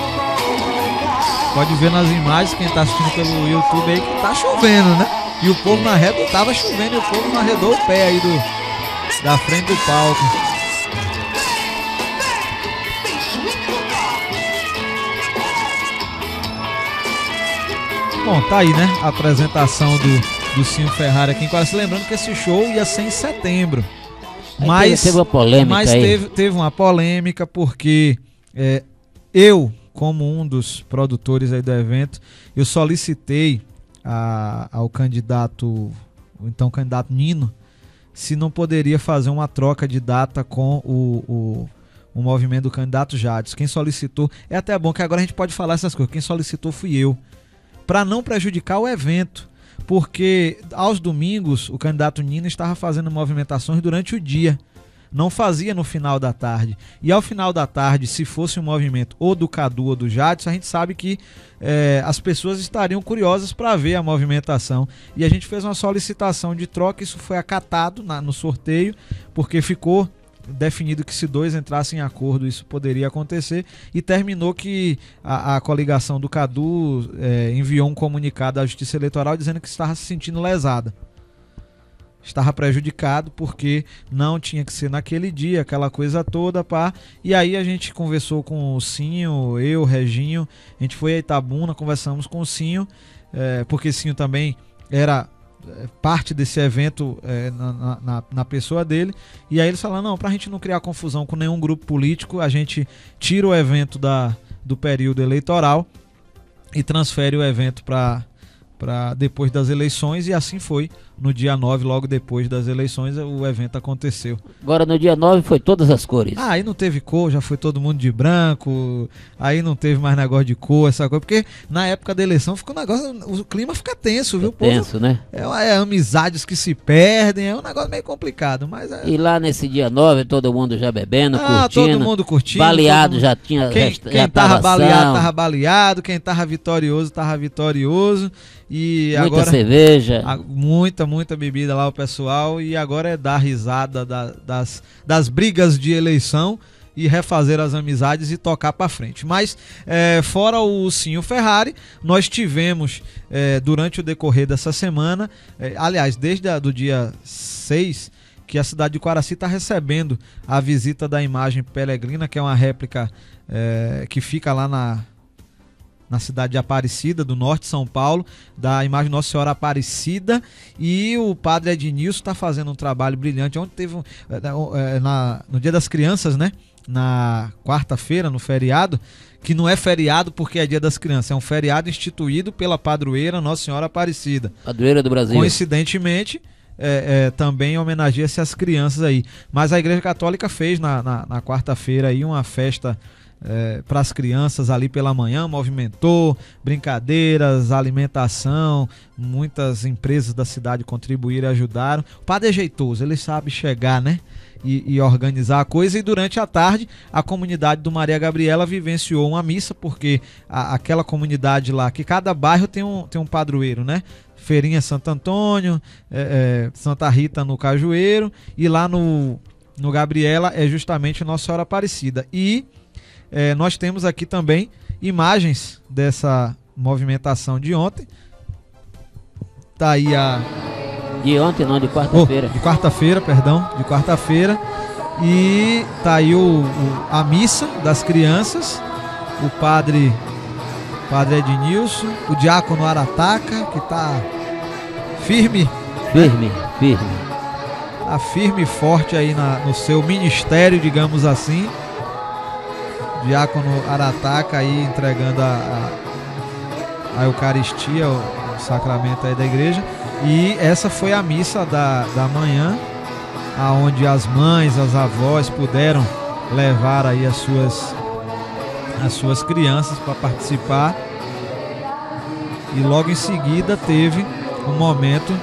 Speaker 3: Voltar.
Speaker 2: Pode ver nas imagens, quem tá assistindo pelo YouTube aí, que tá chovendo, né? E o povo na reta tava chovendo e o povo não arredou o pé aí do, da frente do palco. Bom, tá aí, né? A apresentação do, do Cinho Ferrari aqui em Quase. Lembrando que esse show ia ser em setembro.
Speaker 1: Aí
Speaker 2: Mas,
Speaker 1: teve, uma polêmica
Speaker 2: mas teve, teve uma polêmica porque é, eu, como um dos produtores aí do evento, eu solicitei a- ao candidato, o então candidato Nino, se não poderia fazer uma troca de data com o, o, o movimento do candidato Jadson. Quem solicitou, é até bom que agora a gente pode falar essas coisas, quem solicitou fui eu, para não prejudicar o evento. Porque aos domingos o candidato Nino estava fazendo movimentações durante o dia não fazia no final da tarde. E ao final da tarde, se fosse um movimento ou do Cadu ou do Jadson, a gente sabe que eh, as pessoas estariam curiosas para ver a movimentação. E a gente fez uma solicitação de troca, isso foi acatado na- no sorteio, porque ficou definido que se dois entrassem em acordo isso poderia acontecer e terminou que a, a coligação do Cadu eh, enviou um comunicado à Justiça Eleitoral dizendo que estava se sentindo lesada estava prejudicado porque não tinha que ser naquele dia, aquela coisa toda, pá. E aí a gente conversou com o Cinho, eu, Reginho, a gente foi a Itabuna, conversamos com o Cinho, eh, porque Cinho também era parte desse evento eh, na, na- na- pessoa dele. E aí eles falaram, não, pra gente não criar confusão com nenhum grupo político, a gente tira o evento da, do período eleitoral e transfere o evento para para depois das eleições e assim foi. No dia 9, logo depois das eleições, o evento aconteceu.
Speaker 1: Agora no dia 9 foi todas as cores.
Speaker 2: Ah, aí não teve cor, já foi todo mundo de branco, aí não teve mais negócio de cor, essa coisa, porque na época da eleição fica um negócio, o clima fica tenso, viu?
Speaker 1: Fica tenso, né?
Speaker 2: É, é, amizades que se perdem, é um negócio meio complicado, mas é...
Speaker 1: E lá nesse dia 9, todo mundo já bebendo,
Speaker 2: ah,
Speaker 1: curtindo.
Speaker 2: todo mundo curtindo.
Speaker 1: Baleado
Speaker 2: mundo...
Speaker 1: já tinha
Speaker 2: Quem,
Speaker 1: já,
Speaker 2: quem
Speaker 1: já
Speaker 2: tava,
Speaker 1: tava
Speaker 2: baleado, tava baleado, quem tava vitorioso, tava vitorioso. E
Speaker 1: muita
Speaker 2: agora,
Speaker 1: cerveja.
Speaker 2: A, muita, muita bebida lá o pessoal. E agora é dar risada da, das, das brigas de eleição e refazer as amizades e tocar para frente. Mas é, fora o Sinho Ferrari, nós tivemos é, durante o decorrer dessa semana, é, aliás, desde o do dia 6, que a cidade de Quaraci está recebendo a visita da imagem peregrina, que é uma réplica é, que fica lá na na cidade de Aparecida, do norte de São Paulo, da imagem Nossa Senhora Aparecida. E o padre Ednilson está fazendo um trabalho brilhante. Ontem teve um, é, na, no Dia das Crianças, né? Na quarta-feira, no feriado, que não é feriado porque é Dia das Crianças, é um feriado instituído pela padroeira Nossa Senhora Aparecida.
Speaker 1: Padroeira do Brasil.
Speaker 2: Coincidentemente, é, é, também homenageia-se as crianças aí. Mas a Igreja Católica fez na, na, na quarta-feira aí uma festa é, para as crianças ali pela manhã, movimentou, brincadeiras, alimentação, muitas empresas da cidade contribuíram e ajudaram. O padre é jeitoso, ele sabe chegar, né? E, e, organizar a coisa. E durante a tarde, a comunidade do Maria Gabriela vivenciou uma missa, porque a, aquela comunidade lá, que cada bairro tem um, tem um padroeiro, né? Feirinha Santo Antônio, é, é, Santa Rita no Cajueiro, e lá no, no Gabriela é justamente Nossa Senhora Aparecida. E é, nós temos aqui também imagens dessa movimentação de ontem. Tá aí a.
Speaker 1: De ontem, não, de quarta-feira.
Speaker 2: Oh, de quarta-feira, perdão, de quarta-feira. E tá aí o, o, a missa das crianças. O padre Padre Ednilson, o diácono Arataca, que tá firme.
Speaker 1: Firme, firme.
Speaker 2: Tá firme e forte aí na, no seu ministério, digamos assim diácono Arataca aí entregando a, a, a Eucaristia, o, o, sacramento aí da igreja. E essa foi a missa da, da manhã, aonde as mães, as avós puderam levar aí as suas, as suas crianças para participar. E logo em seguida teve um momento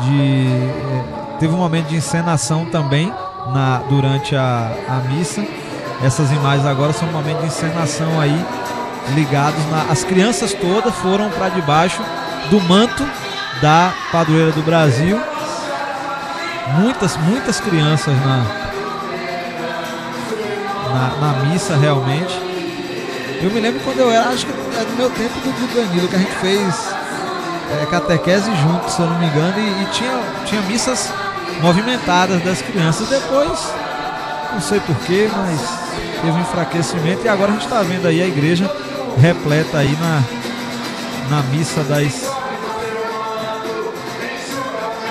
Speaker 2: de. Eh, teve um momento de encenação também na, durante a, a missa essas imagens agora são um momento de encenação aí, ligados na. As crianças todas foram para debaixo do manto da padroeira do Brasil. Muitas, muitas crianças na, na, na missa realmente. Eu me lembro quando eu era, acho que é do meu tempo do, Danilo, que a gente fez é, catequese junto, se eu não me engano, e, e, tinha, tinha missas movimentadas das crianças. Depois, não sei porquê, mas teve um enfraquecimento e agora a gente está vendo aí a igreja repleta aí na, na missa das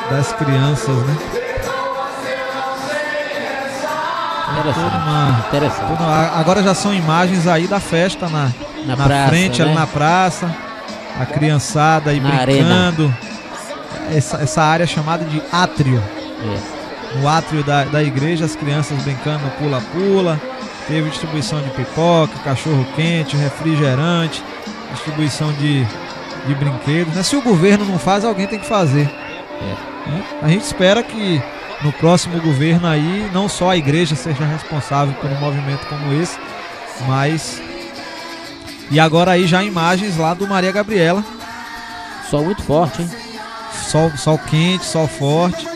Speaker 2: das crianças, né?
Speaker 1: Interessante. Uma, Interessante.
Speaker 2: agora já são imagens aí da festa na, na, na praça, frente, né? ali na praça. A criançada aí na brincando. Essa, essa área chamada de átrio. É. No átrio da, da igreja, as crianças brincando pula-pula Teve distribuição de pipoca, cachorro quente, refrigerante, distribuição de, de brinquedos. Né? Se o governo não faz, alguém tem que fazer. É. Né? A gente espera que no próximo governo aí não só a igreja seja responsável por um movimento como esse, mas e agora aí já imagens lá do Maria Gabriela.
Speaker 1: Sol muito forte, hein?
Speaker 2: Sol, sol quente, sol forte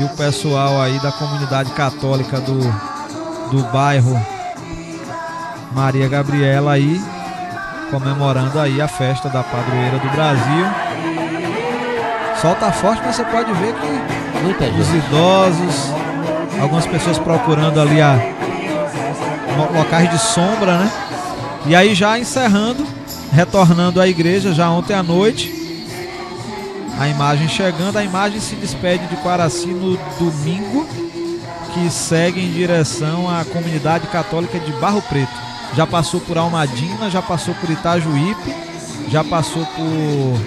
Speaker 2: e o pessoal aí da comunidade católica do, do bairro Maria Gabriela aí comemorando aí a festa da padroeira do Brasil. Sol tá forte, mas você pode ver que
Speaker 1: Muita
Speaker 2: os gente. idosos, algumas pessoas procurando ali a locais de sombra, né? E aí já encerrando, retornando à igreja já ontem à noite, a imagem chegando, a imagem se despede de Quaraci no domingo, que segue em direção à comunidade católica de Barro Preto. Já passou por Almadina, já passou por Itajuípe, já passou por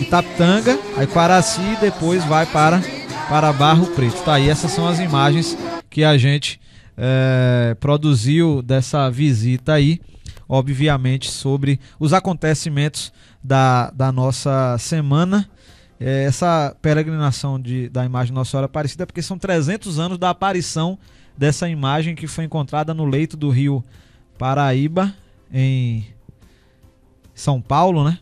Speaker 2: Itapitanga, aí Quaraci e depois vai para, para Barro Preto. Tá aí, essas são as imagens que a gente é, produziu dessa visita aí, obviamente sobre os acontecimentos da, da nossa semana. É, essa peregrinação de, da imagem Nossa Senhora Aparecida é porque são 300 anos da aparição dessa imagem que foi encontrada no leito do rio Paraíba, em São Paulo, né?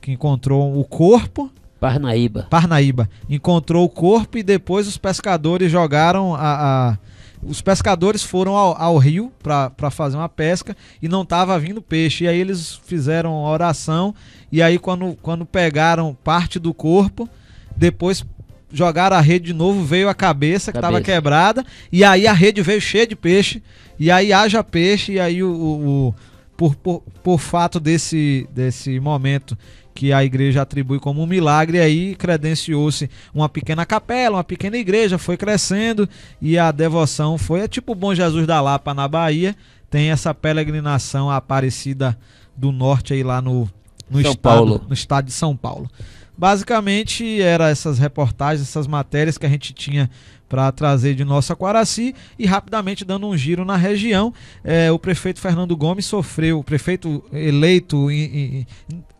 Speaker 2: Que encontrou o corpo.
Speaker 1: Parnaíba.
Speaker 2: Parnaíba. Encontrou o corpo e depois os pescadores jogaram a. a os pescadores foram ao, ao rio para fazer uma pesca e não estava vindo peixe. E aí eles fizeram oração. E aí, quando, quando pegaram parte do corpo, depois jogaram a rede de novo, veio a cabeça que estava quebrada, e aí a rede veio cheia de peixe, e aí haja peixe, e aí o, o, o por, por, por fato desse, desse momento que a igreja atribui como um milagre, aí credenciou-se uma pequena capela, uma pequena igreja, foi crescendo e a devoção foi, é tipo o Bom Jesus da Lapa na Bahia, tem essa peregrinação Aparecida do Norte aí lá no, no, estado, Paulo. no estado de São Paulo. Basicamente, era essas reportagens, essas matérias que a gente tinha para trazer de nossa Quaraci e rapidamente dando um giro na região. É, o prefeito Fernando Gomes sofreu, o prefeito eleito, em, em,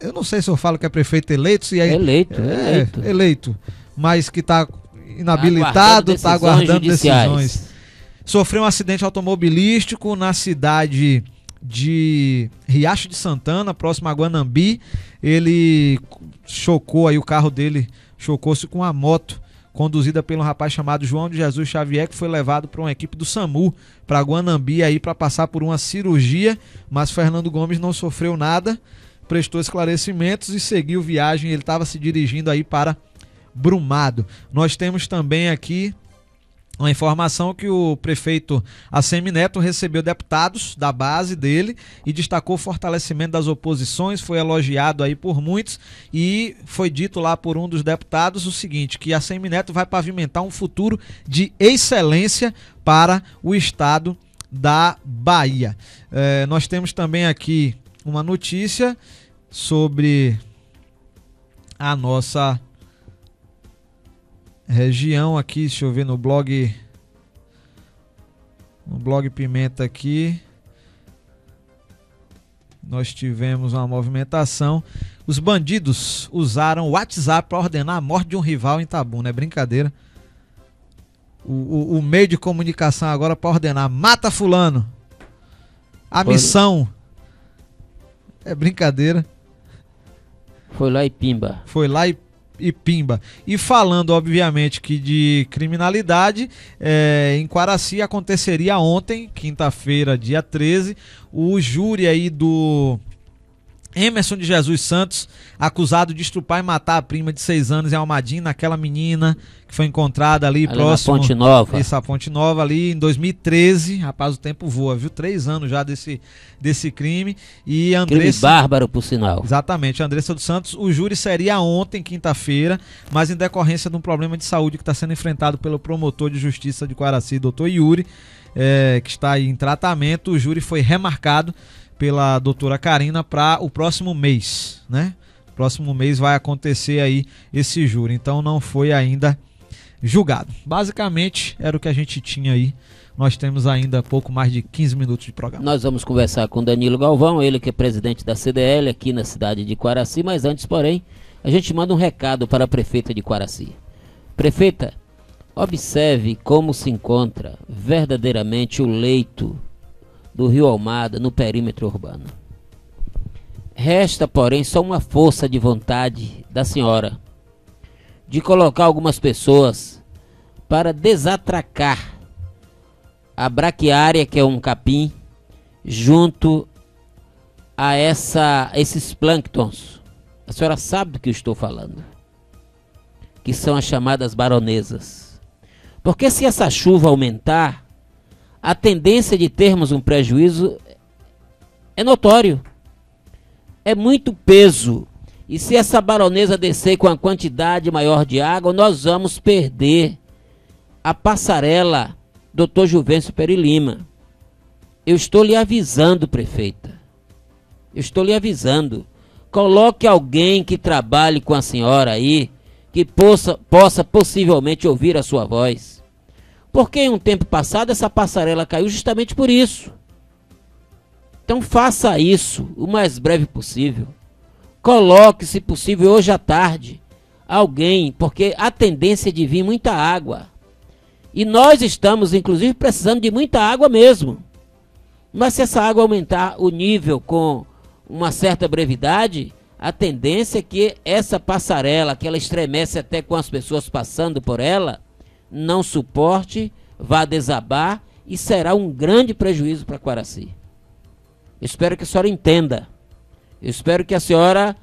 Speaker 2: eu não sei se eu falo que é prefeito eleito, se é
Speaker 1: eleito,
Speaker 2: é,
Speaker 1: eleito.
Speaker 2: eleito, mas que está inabilitado, está aguardando, aguardando decisões. Sofreu um acidente automobilístico na cidade de Riacho de Santana, próximo a Guanambi. Ele chocou aí o carro dele, chocou-se com a moto conduzida por um rapaz chamado João de Jesus Xavier, que foi levado para uma equipe do SAMU para Guanambi aí para passar por uma cirurgia, mas Fernando Gomes não sofreu nada, prestou esclarecimentos e seguiu viagem. Ele estava se dirigindo aí para Brumado. Nós temos também aqui uma informação que o prefeito Assemi Neto recebeu deputados da base dele e destacou o fortalecimento das oposições, foi elogiado aí por muitos e foi dito lá por um dos deputados o seguinte, que Assemi Neto vai pavimentar um futuro de excelência para o estado da Bahia. É, nós temos também aqui uma notícia sobre a nossa região aqui, deixa eu ver no blog no blog Pimenta aqui nós tivemos uma movimentação. Os bandidos usaram o WhatsApp para ordenar a morte de um rival em Tabu, não é brincadeira. O, o, o meio de comunicação agora para ordenar mata fulano. A Foi... missão é brincadeira.
Speaker 1: Foi lá e pimba.
Speaker 2: Foi lá e e Pimba. E falando, obviamente, que de criminalidade, é, em Quaraci aconteceria ontem, quinta-feira, dia 13, o júri aí do Emerson de Jesus Santos, acusado de estrupar e matar a prima de 6 anos em Almadim, naquela menina que foi encontrada ali, ali próximo.
Speaker 1: Ponte Nova.
Speaker 2: Isso, a Ponte Nova ali em 2013. Rapaz, o tempo voa, viu? Três anos já desse, desse crime. E Andressa. Crime
Speaker 1: bárbaro, por sinal.
Speaker 2: Exatamente, Andressa dos Santos. O júri seria ontem, quinta-feira, mas em decorrência de um problema de saúde que está sendo enfrentado pelo promotor de justiça de Quaraci, doutor Yuri, é, que está aí em tratamento. O júri foi remarcado pela doutora Karina para o próximo mês, né? Próximo mês vai acontecer aí esse júri, então não foi ainda julgado. Basicamente era o que a gente tinha aí. Nós temos ainda pouco mais de 15 minutos de programa.
Speaker 1: Nós vamos conversar com Danilo Galvão, ele que é presidente da CDL aqui na cidade de Quaraci, mas antes, porém, a gente manda um recado para a prefeita de Quaraci. Prefeita, observe como se encontra verdadeiramente o leito do Rio Almada no perímetro urbano. Resta, porém, só uma força de vontade da senhora de colocar algumas pessoas para desatracar a braquiária, que é um capim, junto a essa, esses plânctons. A senhora sabe do que eu estou falando. Que são as chamadas baronesas. Porque se essa chuva aumentar, a tendência de termos um prejuízo é notório. É muito peso. E se essa baronesa descer com a quantidade maior de água, nós vamos perder a passarela Dr. Juvencio Perilima. Eu estou lhe avisando, prefeita. Eu estou lhe avisando. Coloque alguém que trabalhe com a senhora aí, que possa, possa possivelmente ouvir a sua voz. Porque em um tempo passado essa passarela caiu justamente por isso. Então faça isso o mais breve possível. Coloque, se possível, hoje à tarde, alguém, porque a tendência é de vir muita água. E nós estamos, inclusive, precisando de muita água mesmo. Mas se essa água aumentar o nível com uma certa brevidade, a tendência é que essa passarela, que ela estremece até com as pessoas passando por ela, não suporte, vá desabar e será um grande prejuízo para Quaraci. Espero que a senhora entenda. Eu espero que a senhora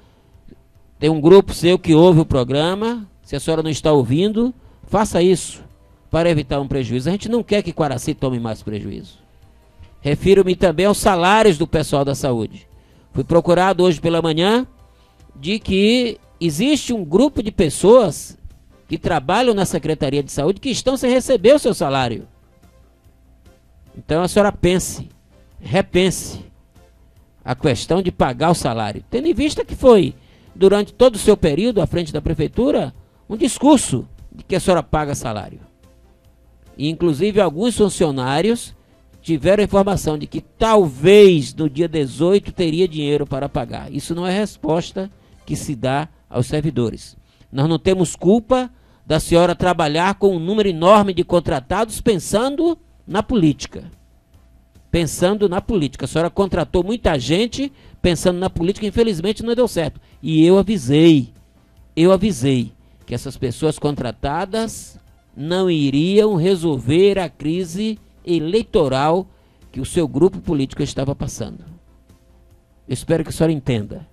Speaker 1: tem um grupo seu que ouve o programa. Se a senhora não está ouvindo, faça isso para evitar um prejuízo. A gente não quer que Quaraci tome mais prejuízo. Refiro-me também aos salários do pessoal da saúde. Fui procurado hoje pela manhã de que existe um grupo de pessoas que trabalham na Secretaria de Saúde que estão sem receber o seu salário. Então a senhora pense, repense a questão de pagar o salário, tendo em vista que foi, durante todo o seu período à frente da prefeitura, um discurso de que a senhora paga salário. E, inclusive, alguns funcionários tiveram informação de que talvez no dia 18 teria dinheiro para pagar. Isso não é resposta que se dá aos servidores. Nós não temos culpa da senhora trabalhar com um número enorme de contratados pensando na política. Pensando na política. A senhora contratou muita gente pensando na política, infelizmente não deu certo. E eu avisei, eu avisei que essas pessoas contratadas não iriam resolver a crise eleitoral que o seu grupo político estava passando. Espero que a senhora entenda.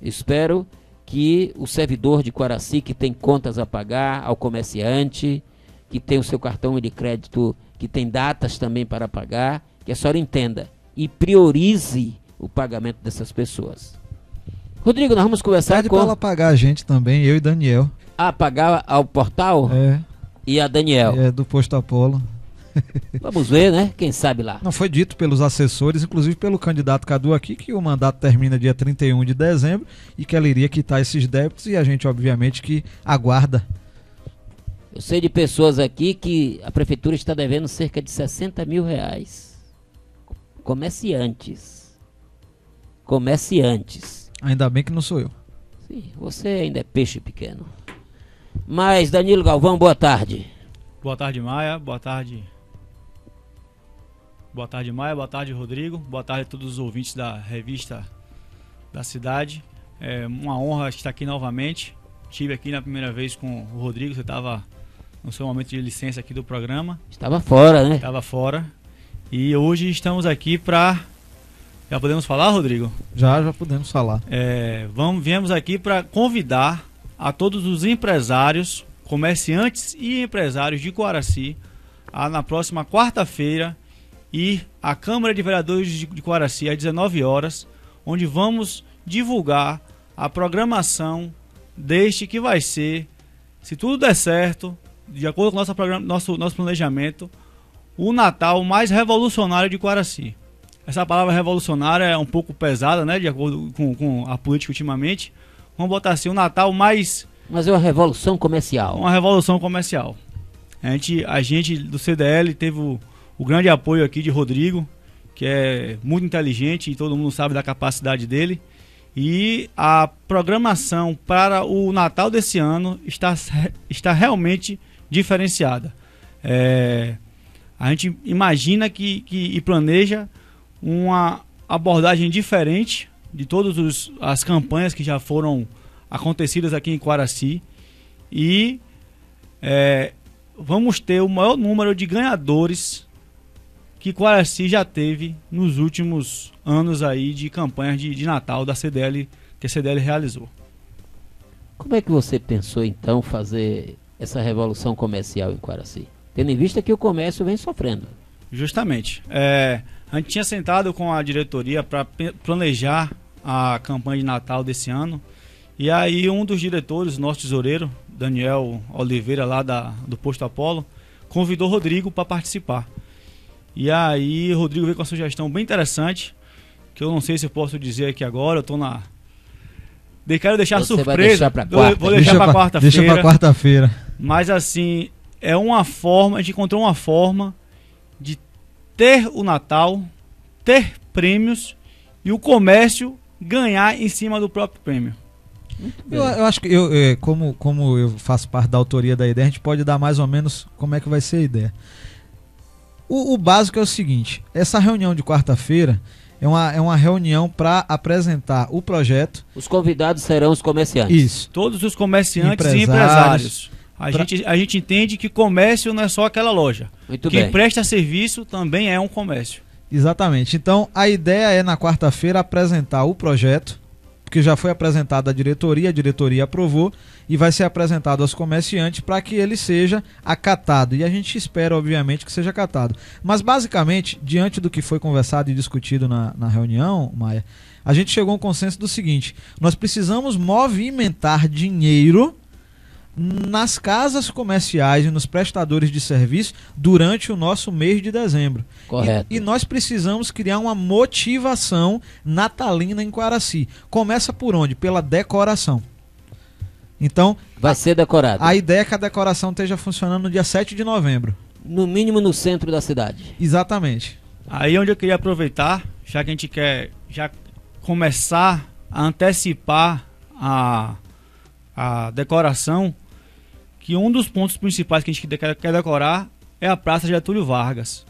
Speaker 1: Espero que o servidor de Quaraci que tem contas a pagar ao comerciante, que tem o seu cartão de crédito, que tem datas também para pagar, que a senhora entenda e priorize o pagamento dessas pessoas. Rodrigo, nós vamos conversar
Speaker 2: Pede
Speaker 1: com...
Speaker 2: pra ela pagar a gente também, eu e Daniel.
Speaker 1: Ah, pagar ao portal?
Speaker 2: É,
Speaker 1: E a Daniel.
Speaker 2: é do Posto Apolo.
Speaker 1: Vamos ver, né? Quem sabe lá.
Speaker 2: Não foi dito pelos assessores, inclusive pelo candidato Cadu aqui, que o mandato termina dia 31 de dezembro e que ela iria quitar esses débitos e a gente, obviamente, que aguarda.
Speaker 1: Eu sei de pessoas aqui que a prefeitura está devendo cerca de 60 mil reais. Comerciantes. Comerciantes.
Speaker 2: Ainda bem que não sou eu.
Speaker 1: Sim, você ainda é peixe pequeno. Mas, Danilo Galvão, boa tarde.
Speaker 4: Boa tarde, Maia. Boa tarde. Boa tarde, Maia. Boa tarde, Rodrigo. Boa tarde a todos os ouvintes da revista da cidade. É uma honra estar aqui novamente. Estive aqui na primeira vez com o Rodrigo. Você estava no seu momento de licença aqui do programa.
Speaker 1: Estava fora, né?
Speaker 4: Estava fora. E hoje estamos aqui para. Já podemos falar, Rodrigo?
Speaker 2: Já, já podemos falar.
Speaker 4: É, vamos, viemos aqui para convidar a todos os empresários, comerciantes e empresários de Coaraci a na próxima quarta-feira ir à Câmara de Vereadores de, Coaraci às 19 horas, onde vamos divulgar a programação deste que vai ser, se tudo der certo, de acordo com nossa programa, nosso, nosso planejamento, o Natal mais revolucionário de Coaraci. Essa palavra revolucionária é um pouco pesada, né? De acordo com, com a política ultimamente. Vamos botar assim, o Natal mais
Speaker 1: Mas é uma revolução comercial.
Speaker 4: uma revolução comercial. A gente, a gente do CDL teve o, o grande apoio aqui de Rodrigo, que é muito inteligente e todo mundo sabe da capacidade dele. E a programação para o Natal desse ano está, está realmente diferenciada. É, a gente imagina que, que e planeja uma abordagem diferente de todas as campanhas que já foram acontecidas aqui em Quaraci e é, vamos ter o maior número de ganhadores que Quaraci já teve nos últimos anos aí de campanhas de, de Natal da CDL que a CDL realizou.
Speaker 1: Como é que você pensou então fazer essa revolução comercial em Quaraci? Tendo em vista que o comércio vem sofrendo.
Speaker 4: Justamente. É, a gente tinha sentado com a diretoria para planejar a campanha de Natal desse ano. E aí um dos diretores, nosso tesoureiro, Daniel Oliveira, lá da, do Posto Apolo, convidou Rodrigo para participar. E aí o Rodrigo veio com uma sugestão bem interessante, que eu não sei se eu posso dizer aqui agora, eu tô na. De- Quero deixar
Speaker 1: Você vai
Speaker 4: surpresa.
Speaker 1: deixar pra quarta.
Speaker 4: Vou deixar pra
Speaker 2: pra-
Speaker 4: quarta-feira.
Speaker 2: Deixa pra quarta-feira.
Speaker 4: Mas assim, é uma forma, a gente encontrou uma forma de ter o Natal, ter prêmios e o comércio ganhar em cima do próprio prêmio.
Speaker 2: Eu, eu acho que eu, é, como, como eu faço parte da autoria da ideia, a gente pode dar mais ou menos como é que vai ser a ideia. O, o básico é o seguinte: essa reunião de quarta-feira é uma, é uma reunião para apresentar o projeto.
Speaker 1: Os convidados serão os comerciantes.
Speaker 2: Isso.
Speaker 4: Todos os comerciantes e
Speaker 2: Empresários.
Speaker 4: empresários. A,
Speaker 2: Pra-
Speaker 4: gente, a gente entende que comércio não é só aquela loja.
Speaker 1: Muito
Speaker 4: Quem
Speaker 1: bem.
Speaker 4: presta serviço também é um comércio.
Speaker 2: Exatamente. Então, a ideia é na quarta-feira apresentar o projeto, porque já foi apresentado à diretoria, a diretoria aprovou e vai ser apresentado aos comerciantes para que ele seja acatado. E a gente espera, obviamente, que seja acatado. Mas, basicamente, diante do que foi conversado e discutido na, na reunião, Maia, a gente chegou a um consenso do seguinte: nós precisamos movimentar dinheiro nas casas comerciais e nos prestadores de serviço durante o nosso mês de dezembro.
Speaker 1: Correto.
Speaker 2: E, e nós precisamos criar uma motivação natalina em Quaraci. Começa por onde? Pela decoração. Então,
Speaker 1: Vai ser decorado.
Speaker 2: a ideia é que a decoração esteja funcionando no dia 7 de novembro.
Speaker 1: No mínimo no centro da cidade.
Speaker 2: Exatamente.
Speaker 4: Aí onde eu queria aproveitar, já que a gente quer já começar a antecipar a, a decoração, que um dos pontos principais que a gente quer, quer decorar é a Praça Getúlio Vargas.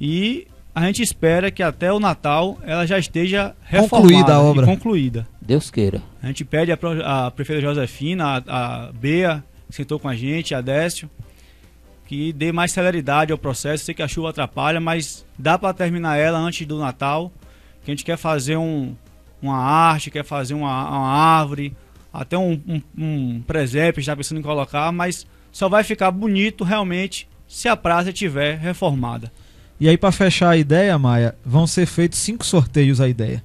Speaker 4: E a gente espera que até o Natal ela já esteja reformada
Speaker 2: Concluída a
Speaker 4: e
Speaker 2: obra.
Speaker 4: concluída.
Speaker 1: Deus queira.
Speaker 4: A gente pede a, a prefeita Josefina, a, a Bea, que sentou com a gente, a Décio, que dê mais celeridade ao processo. Sei que a chuva atrapalha, mas dá para terminar ela antes do Natal. Que a gente quer fazer um, uma arte, quer fazer uma, uma árvore, até um, um, um presépio, está pensando em colocar, mas só vai ficar bonito realmente se a praça estiver reformada.
Speaker 2: E aí, para fechar a ideia, Maia, vão ser feitos cinco sorteios a ideia.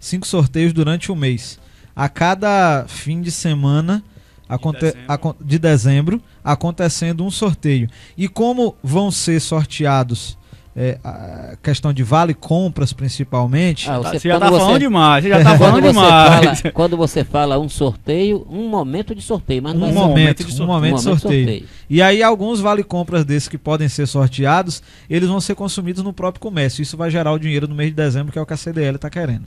Speaker 2: Cinco sorteios durante o mês. A cada fim de semana aconte-
Speaker 4: dezembro.
Speaker 2: de dezembro, acontecendo um sorteio. E como vão ser sorteados é, a questão de vale compras principalmente,
Speaker 1: Ah,
Speaker 4: Você,
Speaker 1: você,
Speaker 4: já
Speaker 1: quando
Speaker 4: tá
Speaker 1: você-
Speaker 4: falando demais, você já tá
Speaker 1: Quando
Speaker 4: falando
Speaker 1: você,
Speaker 4: demais.
Speaker 1: fala, quando você fala um sorteio, um momento de sorteio, mas não
Speaker 2: um
Speaker 1: vai ser
Speaker 2: momento, um
Speaker 4: sorteio.
Speaker 2: momento de
Speaker 1: momento de
Speaker 2: sorteio. E aí alguns vale compras desses que podem ser sorteados, eles vão ser consumidos no próprio comércio. Isso vai gerar o dinheiro no mês de dezembro, que é o que a CDL está querendo.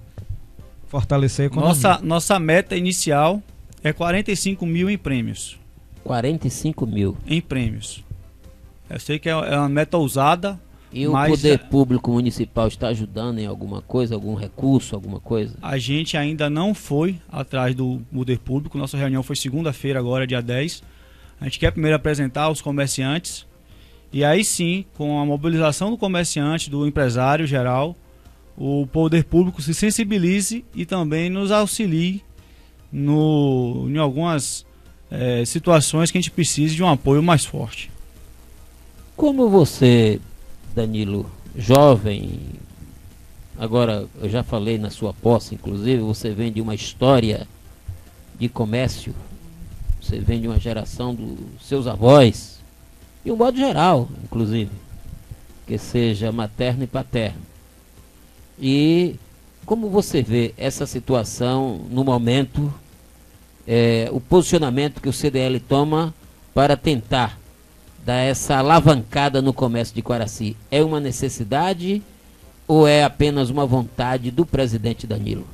Speaker 2: Fortalecer a economia.
Speaker 4: Nossa, nossa meta inicial é 45 mil em prêmios.
Speaker 1: 45 mil.
Speaker 4: Em prêmios. Eu sei que é é uma meta ousada.
Speaker 1: E o
Speaker 4: Mas,
Speaker 1: poder
Speaker 4: é-
Speaker 1: público municipal está ajudando em alguma coisa, algum recurso, alguma coisa?
Speaker 4: A gente ainda não foi atrás do poder público. Nossa reunião foi segunda-feira, agora, dia 10. A gente quer primeiro apresentar os comerciantes. E aí sim, com a mobilização do comerciante, do empresário geral, o poder público se sensibilize e também nos auxilie no, em algumas eh, situações que a gente precise de um apoio mais forte.
Speaker 1: Como você, Danilo, jovem, agora eu já falei na sua posse, inclusive, você vem de uma história de comércio, você vem de uma geração dos seus avós, e um modo geral, inclusive, que seja materno e paterno. E como você vê essa situação no momento, eh, o posicionamento que o CDL toma para tentar dar essa alavancada no comércio de Quaraci é uma necessidade ou é apenas uma vontade do presidente Danilo?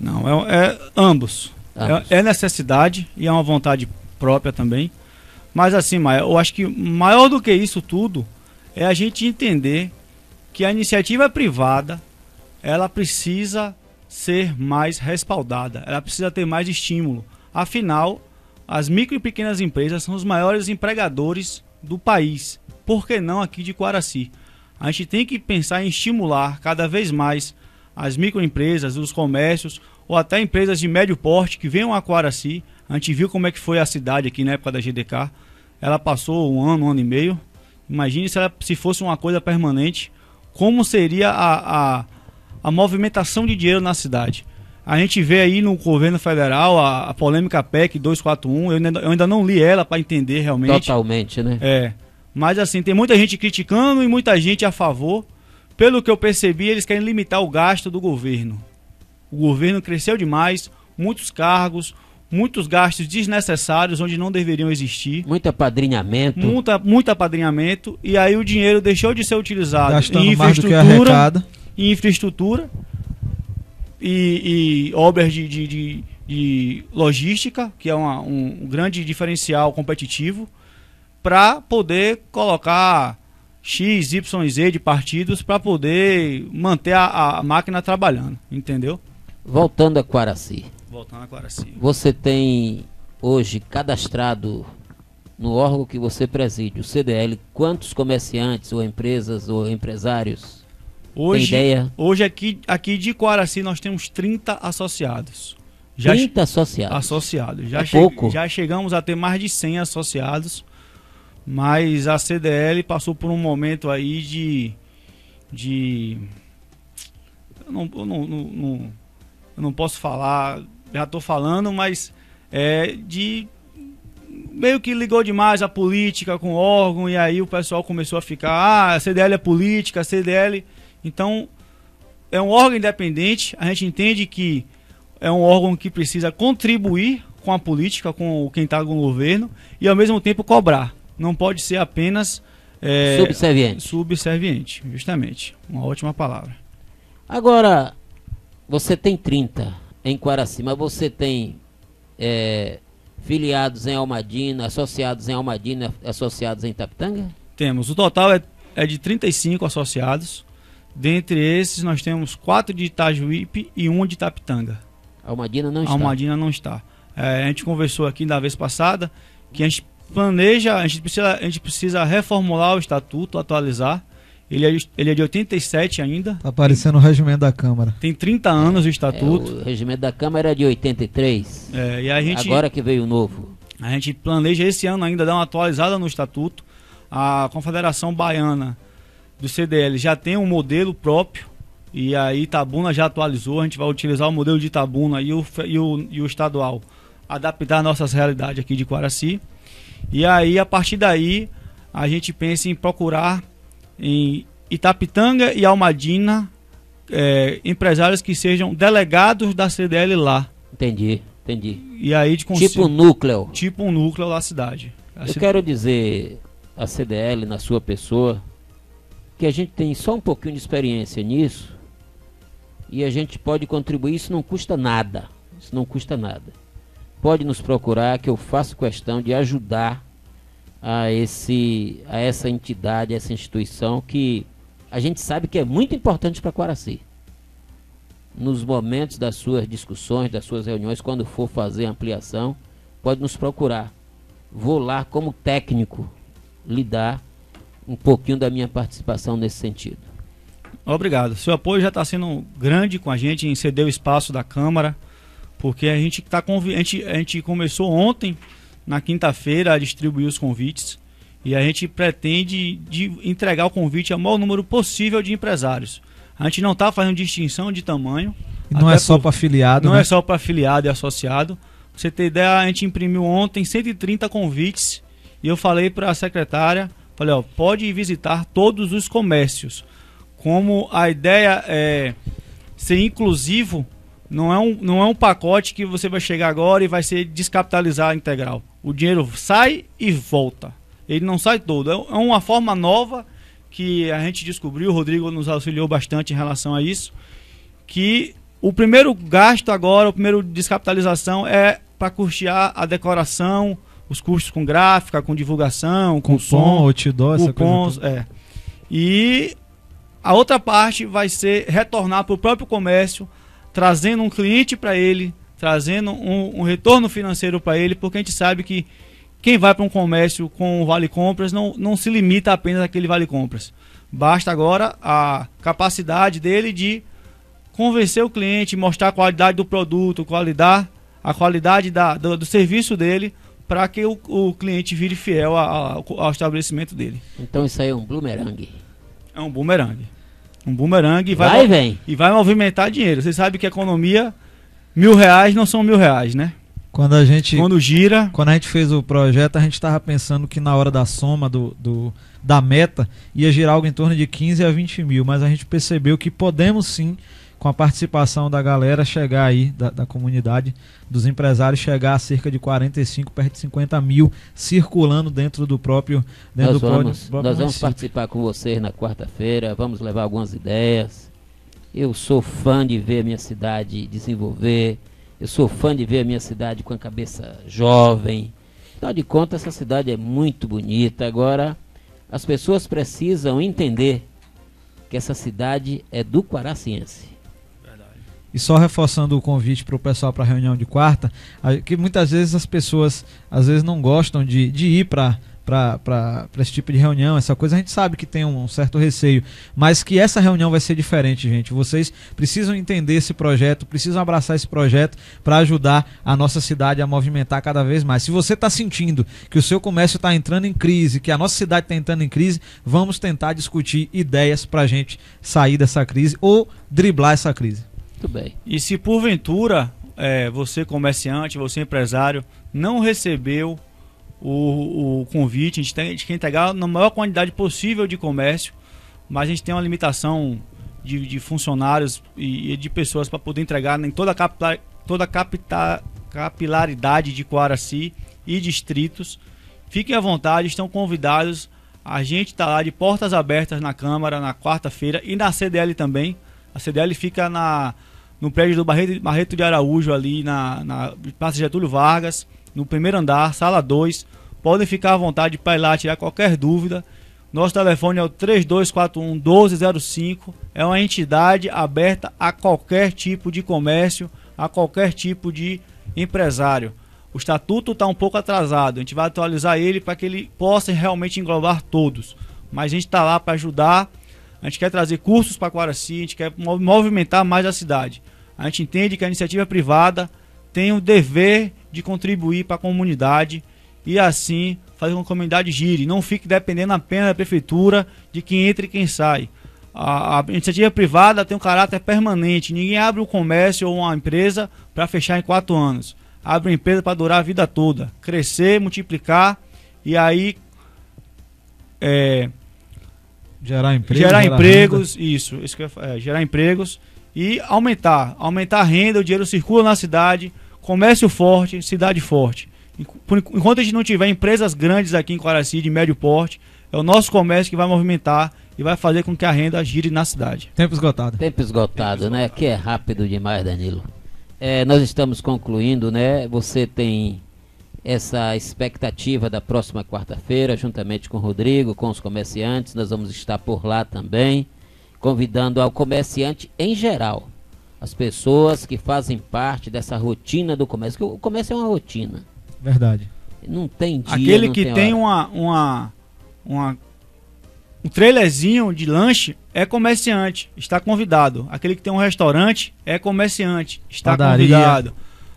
Speaker 4: Não, é, é ambos.
Speaker 1: Ambos.
Speaker 4: É, é necessidade e é uma vontade própria também. Mas assim, Maia, eu acho que maior do que isso tudo é a gente entender que a iniciativa privada ela precisa ser mais respaldada, ela precisa ter mais estímulo. Afinal, as micro e pequenas empresas são os maiores empregadores do país. Por que não aqui de Quaraci? A gente tem que pensar em estimular cada vez mais as microempresas, os comércios ou até empresas de médio porte que venham a Quaraci. A gente viu como é que foi a cidade aqui na época da GDK. Ela passou um ano, um ano e meio. Imagine se, ela, se fosse uma coisa permanente, como seria a, a, a movimentação de dinheiro na cidade. A gente vê aí no governo federal a, a polêmica PEC 241. Eu ainda, eu ainda não li ela para entender realmente.
Speaker 1: Totalmente, né?
Speaker 4: É. Mas assim, tem muita gente criticando e muita gente a favor. pelo que eu percebi, eles querem limitar o gasto do governo. O governo cresceu demais, muitos cargos, muitos gastos desnecessários onde não deveriam existir.
Speaker 1: Muito apadrinhamento.
Speaker 4: Muita, muito apadrinhamento e aí o dinheiro deixou de ser utilizado
Speaker 2: Gastando
Speaker 4: em
Speaker 2: mais do que
Speaker 4: infraestrutura,
Speaker 2: arrecada.
Speaker 4: em infraestrutura e, e obras de, de, de- de logística, que é uma- um grande diferencial competitivo, para poder colocar X, Y, Z de partidos para poder manter a, a máquina trabalhando, entendeu?
Speaker 1: Voltando a Quaraci.
Speaker 4: Voltando agora sim.
Speaker 1: Você tem hoje cadastrado no órgão que você preside, o CDL, quantos comerciantes ou empresas ou empresários?
Speaker 4: Hoje,
Speaker 1: ideia?
Speaker 4: hoje aqui, aqui de Quaraci nós temos 30 associados. Já
Speaker 1: 30 associados.
Speaker 4: associados. Já,
Speaker 1: É
Speaker 4: che-
Speaker 1: pouco.
Speaker 4: já chegamos a ter mais de 100 associados, mas a CDL passou por um momento aí de. de eu, não, eu não, não- não- eu não posso falar, já estou falando, mas é de. meio que ligou demais a política com o órgão, e aí o pessoal começou a ficar: ah, a CDL é política, a CDL. Então, é um órgão independente, a gente entende que é um órgão que precisa contribuir com a política, com quem está no governo, e ao mesmo tempo cobrar. Não pode ser apenas é,
Speaker 1: Subserviente.
Speaker 4: subserviente, justamente. Uma ótima palavra.
Speaker 1: Agora, você tem 30 em Quaraci, mas você tem é, filiados em Almadina, associados em Almadina, associados em Tapitanga?
Speaker 4: Temos, o total é, é de 35 associados. Dentre esses, nós temos quatro de Itajuípe e um de Tapitanga.
Speaker 1: Almadina não
Speaker 4: A
Speaker 1: está.
Speaker 4: Almadina não está. É, a gente conversou aqui da vez passada que a gente planeja, a gente precisa, a gente precisa reformular o estatuto, atualizar. Ele é, de- ele é de 87 ainda,
Speaker 2: Tá aparecendo o regimento da Câmara.
Speaker 4: tem 30 anos o
Speaker 1: É,
Speaker 4: estatuto.
Speaker 1: o regimento da Câmara é de 83.
Speaker 4: É, e a gente,
Speaker 1: Agora que veio o novo.
Speaker 4: a gente planeja esse ano ainda dar uma atualizada no estatuto. A Confederação Baiana do CDL já tem um modelo próprio. E aí Itabuna já atualizou, a gente vai utilizar o modelo de Itabuna e o, e o, e o estadual, adaptar nossas realidades aqui de Quaraci. E aí, a partir daí, a gente pensa em procurar em Itapitanga e Almadina eh, empresários que sejam delegados da CDL lá.
Speaker 1: Entendi, entendi.
Speaker 4: E aí de consi-
Speaker 1: Tipo núcleo.
Speaker 4: tipo um núcleo da cidade. A
Speaker 1: Eu
Speaker 4: ci-
Speaker 1: quero dizer a CDL, na sua pessoa, que a gente tem só um pouquinho de experiência nisso e a gente pode contribuir. Isso não custa nada. Isso não custa nada. Pode nos procurar que eu faço questão de ajudar a, esse, a essa entidade, essa instituição que a gente sabe que é muito importante para Quaraci. Nos momentos das suas discussões, das suas reuniões, quando for fazer ampliação, pode nos procurar vou lá como técnico lhe dar um pouquinho da minha participação nesse sentido.
Speaker 4: Obrigado. Seu apoio já está sendo grande com a gente em ceder o espaço da Câmara, porque a gente está convi- a gente, a gente começou ontem, na quinta-feira, a distribuir os convites e a gente pretende de entregar o convite ao maior número possível de empresários. A gente não está fazendo distinção de tamanho.
Speaker 2: E não é só para afiliado,
Speaker 4: Não
Speaker 2: né?
Speaker 4: é só para afiliado e associado. Pra você ter ideia, a gente imprimiu ontem 130 convites e eu falei para a secretária, falei, ó, pode visitar todos os comércios. Como a ideia é ser inclusivo, não é um, não é um pacote que você vai chegar agora e vai ser descapitalizar integral. O dinheiro sai e volta. Ele não sai todo. É é uma forma nova que a gente descobriu, o Rodrigo nos auxiliou bastante em relação a isso, que o primeiro gasto agora, o primeiro descapitalização é para custear a decoração, os custos com gráfica, com divulgação, com,
Speaker 2: Com
Speaker 4: som,
Speaker 2: outdoor, essa
Speaker 4: cupons,
Speaker 2: coisa. toda.
Speaker 4: é. E a outra parte vai ser retornar para o próprio comércio, trazendo um cliente para ele, trazendo um, um retorno financeiro para ele, porque a gente sabe que quem vai para um comércio com vale compras não, não se limita apenas àquele vale compras. Basta agora a capacidade dele de convencer o cliente, mostrar a qualidade do produto, qualidade, a qualidade da, do, do serviço dele, para que o, o cliente vire fiel a- a- ao estabelecimento dele.
Speaker 1: Então isso aí é um boomerang.
Speaker 4: É um bumerangue. Um bumerangue e
Speaker 1: Vai,
Speaker 4: vai,
Speaker 1: e vem.
Speaker 4: e vai movimentar dinheiro. Você sabe que a economia, mil reais não são mil reais, né?
Speaker 2: Quando a gente
Speaker 4: Quando gira,
Speaker 2: quando a gente fez o projeto, a gente estava pensando que na hora da soma do, do- da meta ia girar algo em torno de 15 a 20 mil, mas a gente percebeu que podemos sim, com a participação da galera, chegar aí, da, da comunidade, dos empresários, chegar a cerca de 45, perto de 50 mil circulando dentro do próprio, dentro
Speaker 1: Nós
Speaker 2: do próprio,
Speaker 1: vamos,
Speaker 2: próprio
Speaker 1: nós vamos participar com vocês na quarta-feira, vamos levar algumas ideias. Eu sou fã de ver a minha cidade desenvolver, eu sou fã de ver a minha cidade com a cabeça jovem. Afinal de contas, essa cidade é muito bonita. Agora, as pessoas precisam entender que essa cidade é do Quaraciense.
Speaker 2: E só reforçando o convite para o pessoal para a reunião de quarta, que muitas vezes as pessoas às vezes não gostam de, de ir para para esse tipo de reunião, essa coisa a gente sabe que tem um certo receio, mas que essa reunião vai ser diferente, gente. Vocês precisam entender esse projeto, precisam abraçar esse projeto para ajudar a nossa cidade a movimentar cada vez mais. Se você está sentindo que o seu comércio está entrando em crise, que a nossa cidade está entrando em crise, vamos tentar discutir ideias para a gente sair dessa crise ou driblar essa crise.
Speaker 1: Muito bem.
Speaker 4: E se porventura é, você comerciante, você empresário, não recebeu o, o convite, a gente, tem, quer entregar na maior quantidade possível de comércio, mas a gente tem uma limitação de, de funcionários e, de pessoas para poder entregar em toda a, capila- toda a capita- capilaridade de Coaraci e distritos. Fiquem à vontade, estão convidados. A gente está lá de portas abertas na Câmara na quarta-feira e na CDL também. A CDL fica na, no prédio do Barreto, Barreto de Araújo, ali na, na Praça Getúlio Vargas, no primeiro andar, sala 2. Podem ficar à vontade para ir lá tirar qualquer dúvida. Nosso telefone é o 3241 1205. É uma entidade aberta a qualquer tipo de comércio, a qualquer tipo de empresário. O estatuto está um pouco atrasado, a gente vai atualizar ele para que ele possa realmente englobar todos. Mas a gente está lá para ajudar, a gente quer trazer cursos para Quaraci, a gente quer mo- movimentar mais a cidade. A gente entende que a iniciativa privada tem o dever de contribuir para a comunidade e assim fazer com que a comunidade gire. Não fique dependendo apenas da prefeitura de quem entra e quem sai. A, a iniciativa privada tem um caráter permanente. Ninguém abre um comércio ou uma empresa para fechar em quatro anos. Abre uma empresa para durar a vida toda, crescer, multiplicar e aí é,
Speaker 2: Gerar emprego,
Speaker 4: gerar empregos, isso, isso que é, gerar empregos e aumentar, aumentar a renda, o dinheiro circula na cidade, comércio forte, cidade forte. Enquanto a gente não tiver empresas grandes aqui em Quaraci de médio porte, é o nosso comércio que vai movimentar e vai fazer com que a renda gire na cidade.
Speaker 2: Tempo esgotado.
Speaker 1: Tempo esgotado, né? Que é rápido demais, Danilo. É, nós estamos concluindo, né? Você tem essa expectativa da próxima quarta-feira, juntamente com o Rodrigo, com os comerciantes. Nós vamos estar por lá também, convidando ao comerciante em geral, as pessoas que fazem parte dessa rotina do comércio. Que o comércio é uma rotina.
Speaker 2: Verdade.
Speaker 1: Não tem dia,
Speaker 4: Aquele
Speaker 1: não
Speaker 4: que tem,
Speaker 1: hora.
Speaker 4: uma, uma, uma um trailerzinho de lanche é comerciante, está convidado. Aquele que tem um restaurante é comerciante, está
Speaker 2: Padaria.
Speaker 4: convidado.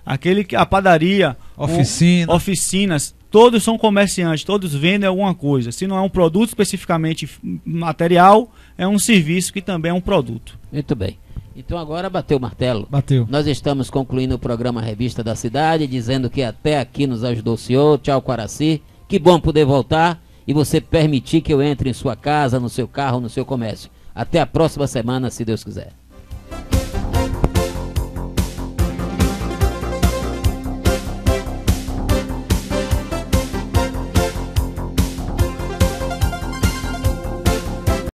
Speaker 4: Aquele que a padaria, um-
Speaker 2: Oficina.
Speaker 4: oficinas, todos são comerciantes, todos vendem alguma coisa. Se não é um produto especificamente material, é um serviço que também é um produto.
Speaker 1: Muito bem. Então agora bateu o martelo.
Speaker 2: Bateu.
Speaker 1: Nós estamos concluindo o programa Revista da Cidade, dizendo que até aqui nos ajudou o senhor. Tchau, Quaraci. Que bom poder voltar e você permitir que eu entre em sua casa, no seu carro, no seu comércio. Até a próxima semana, se Deus quiser.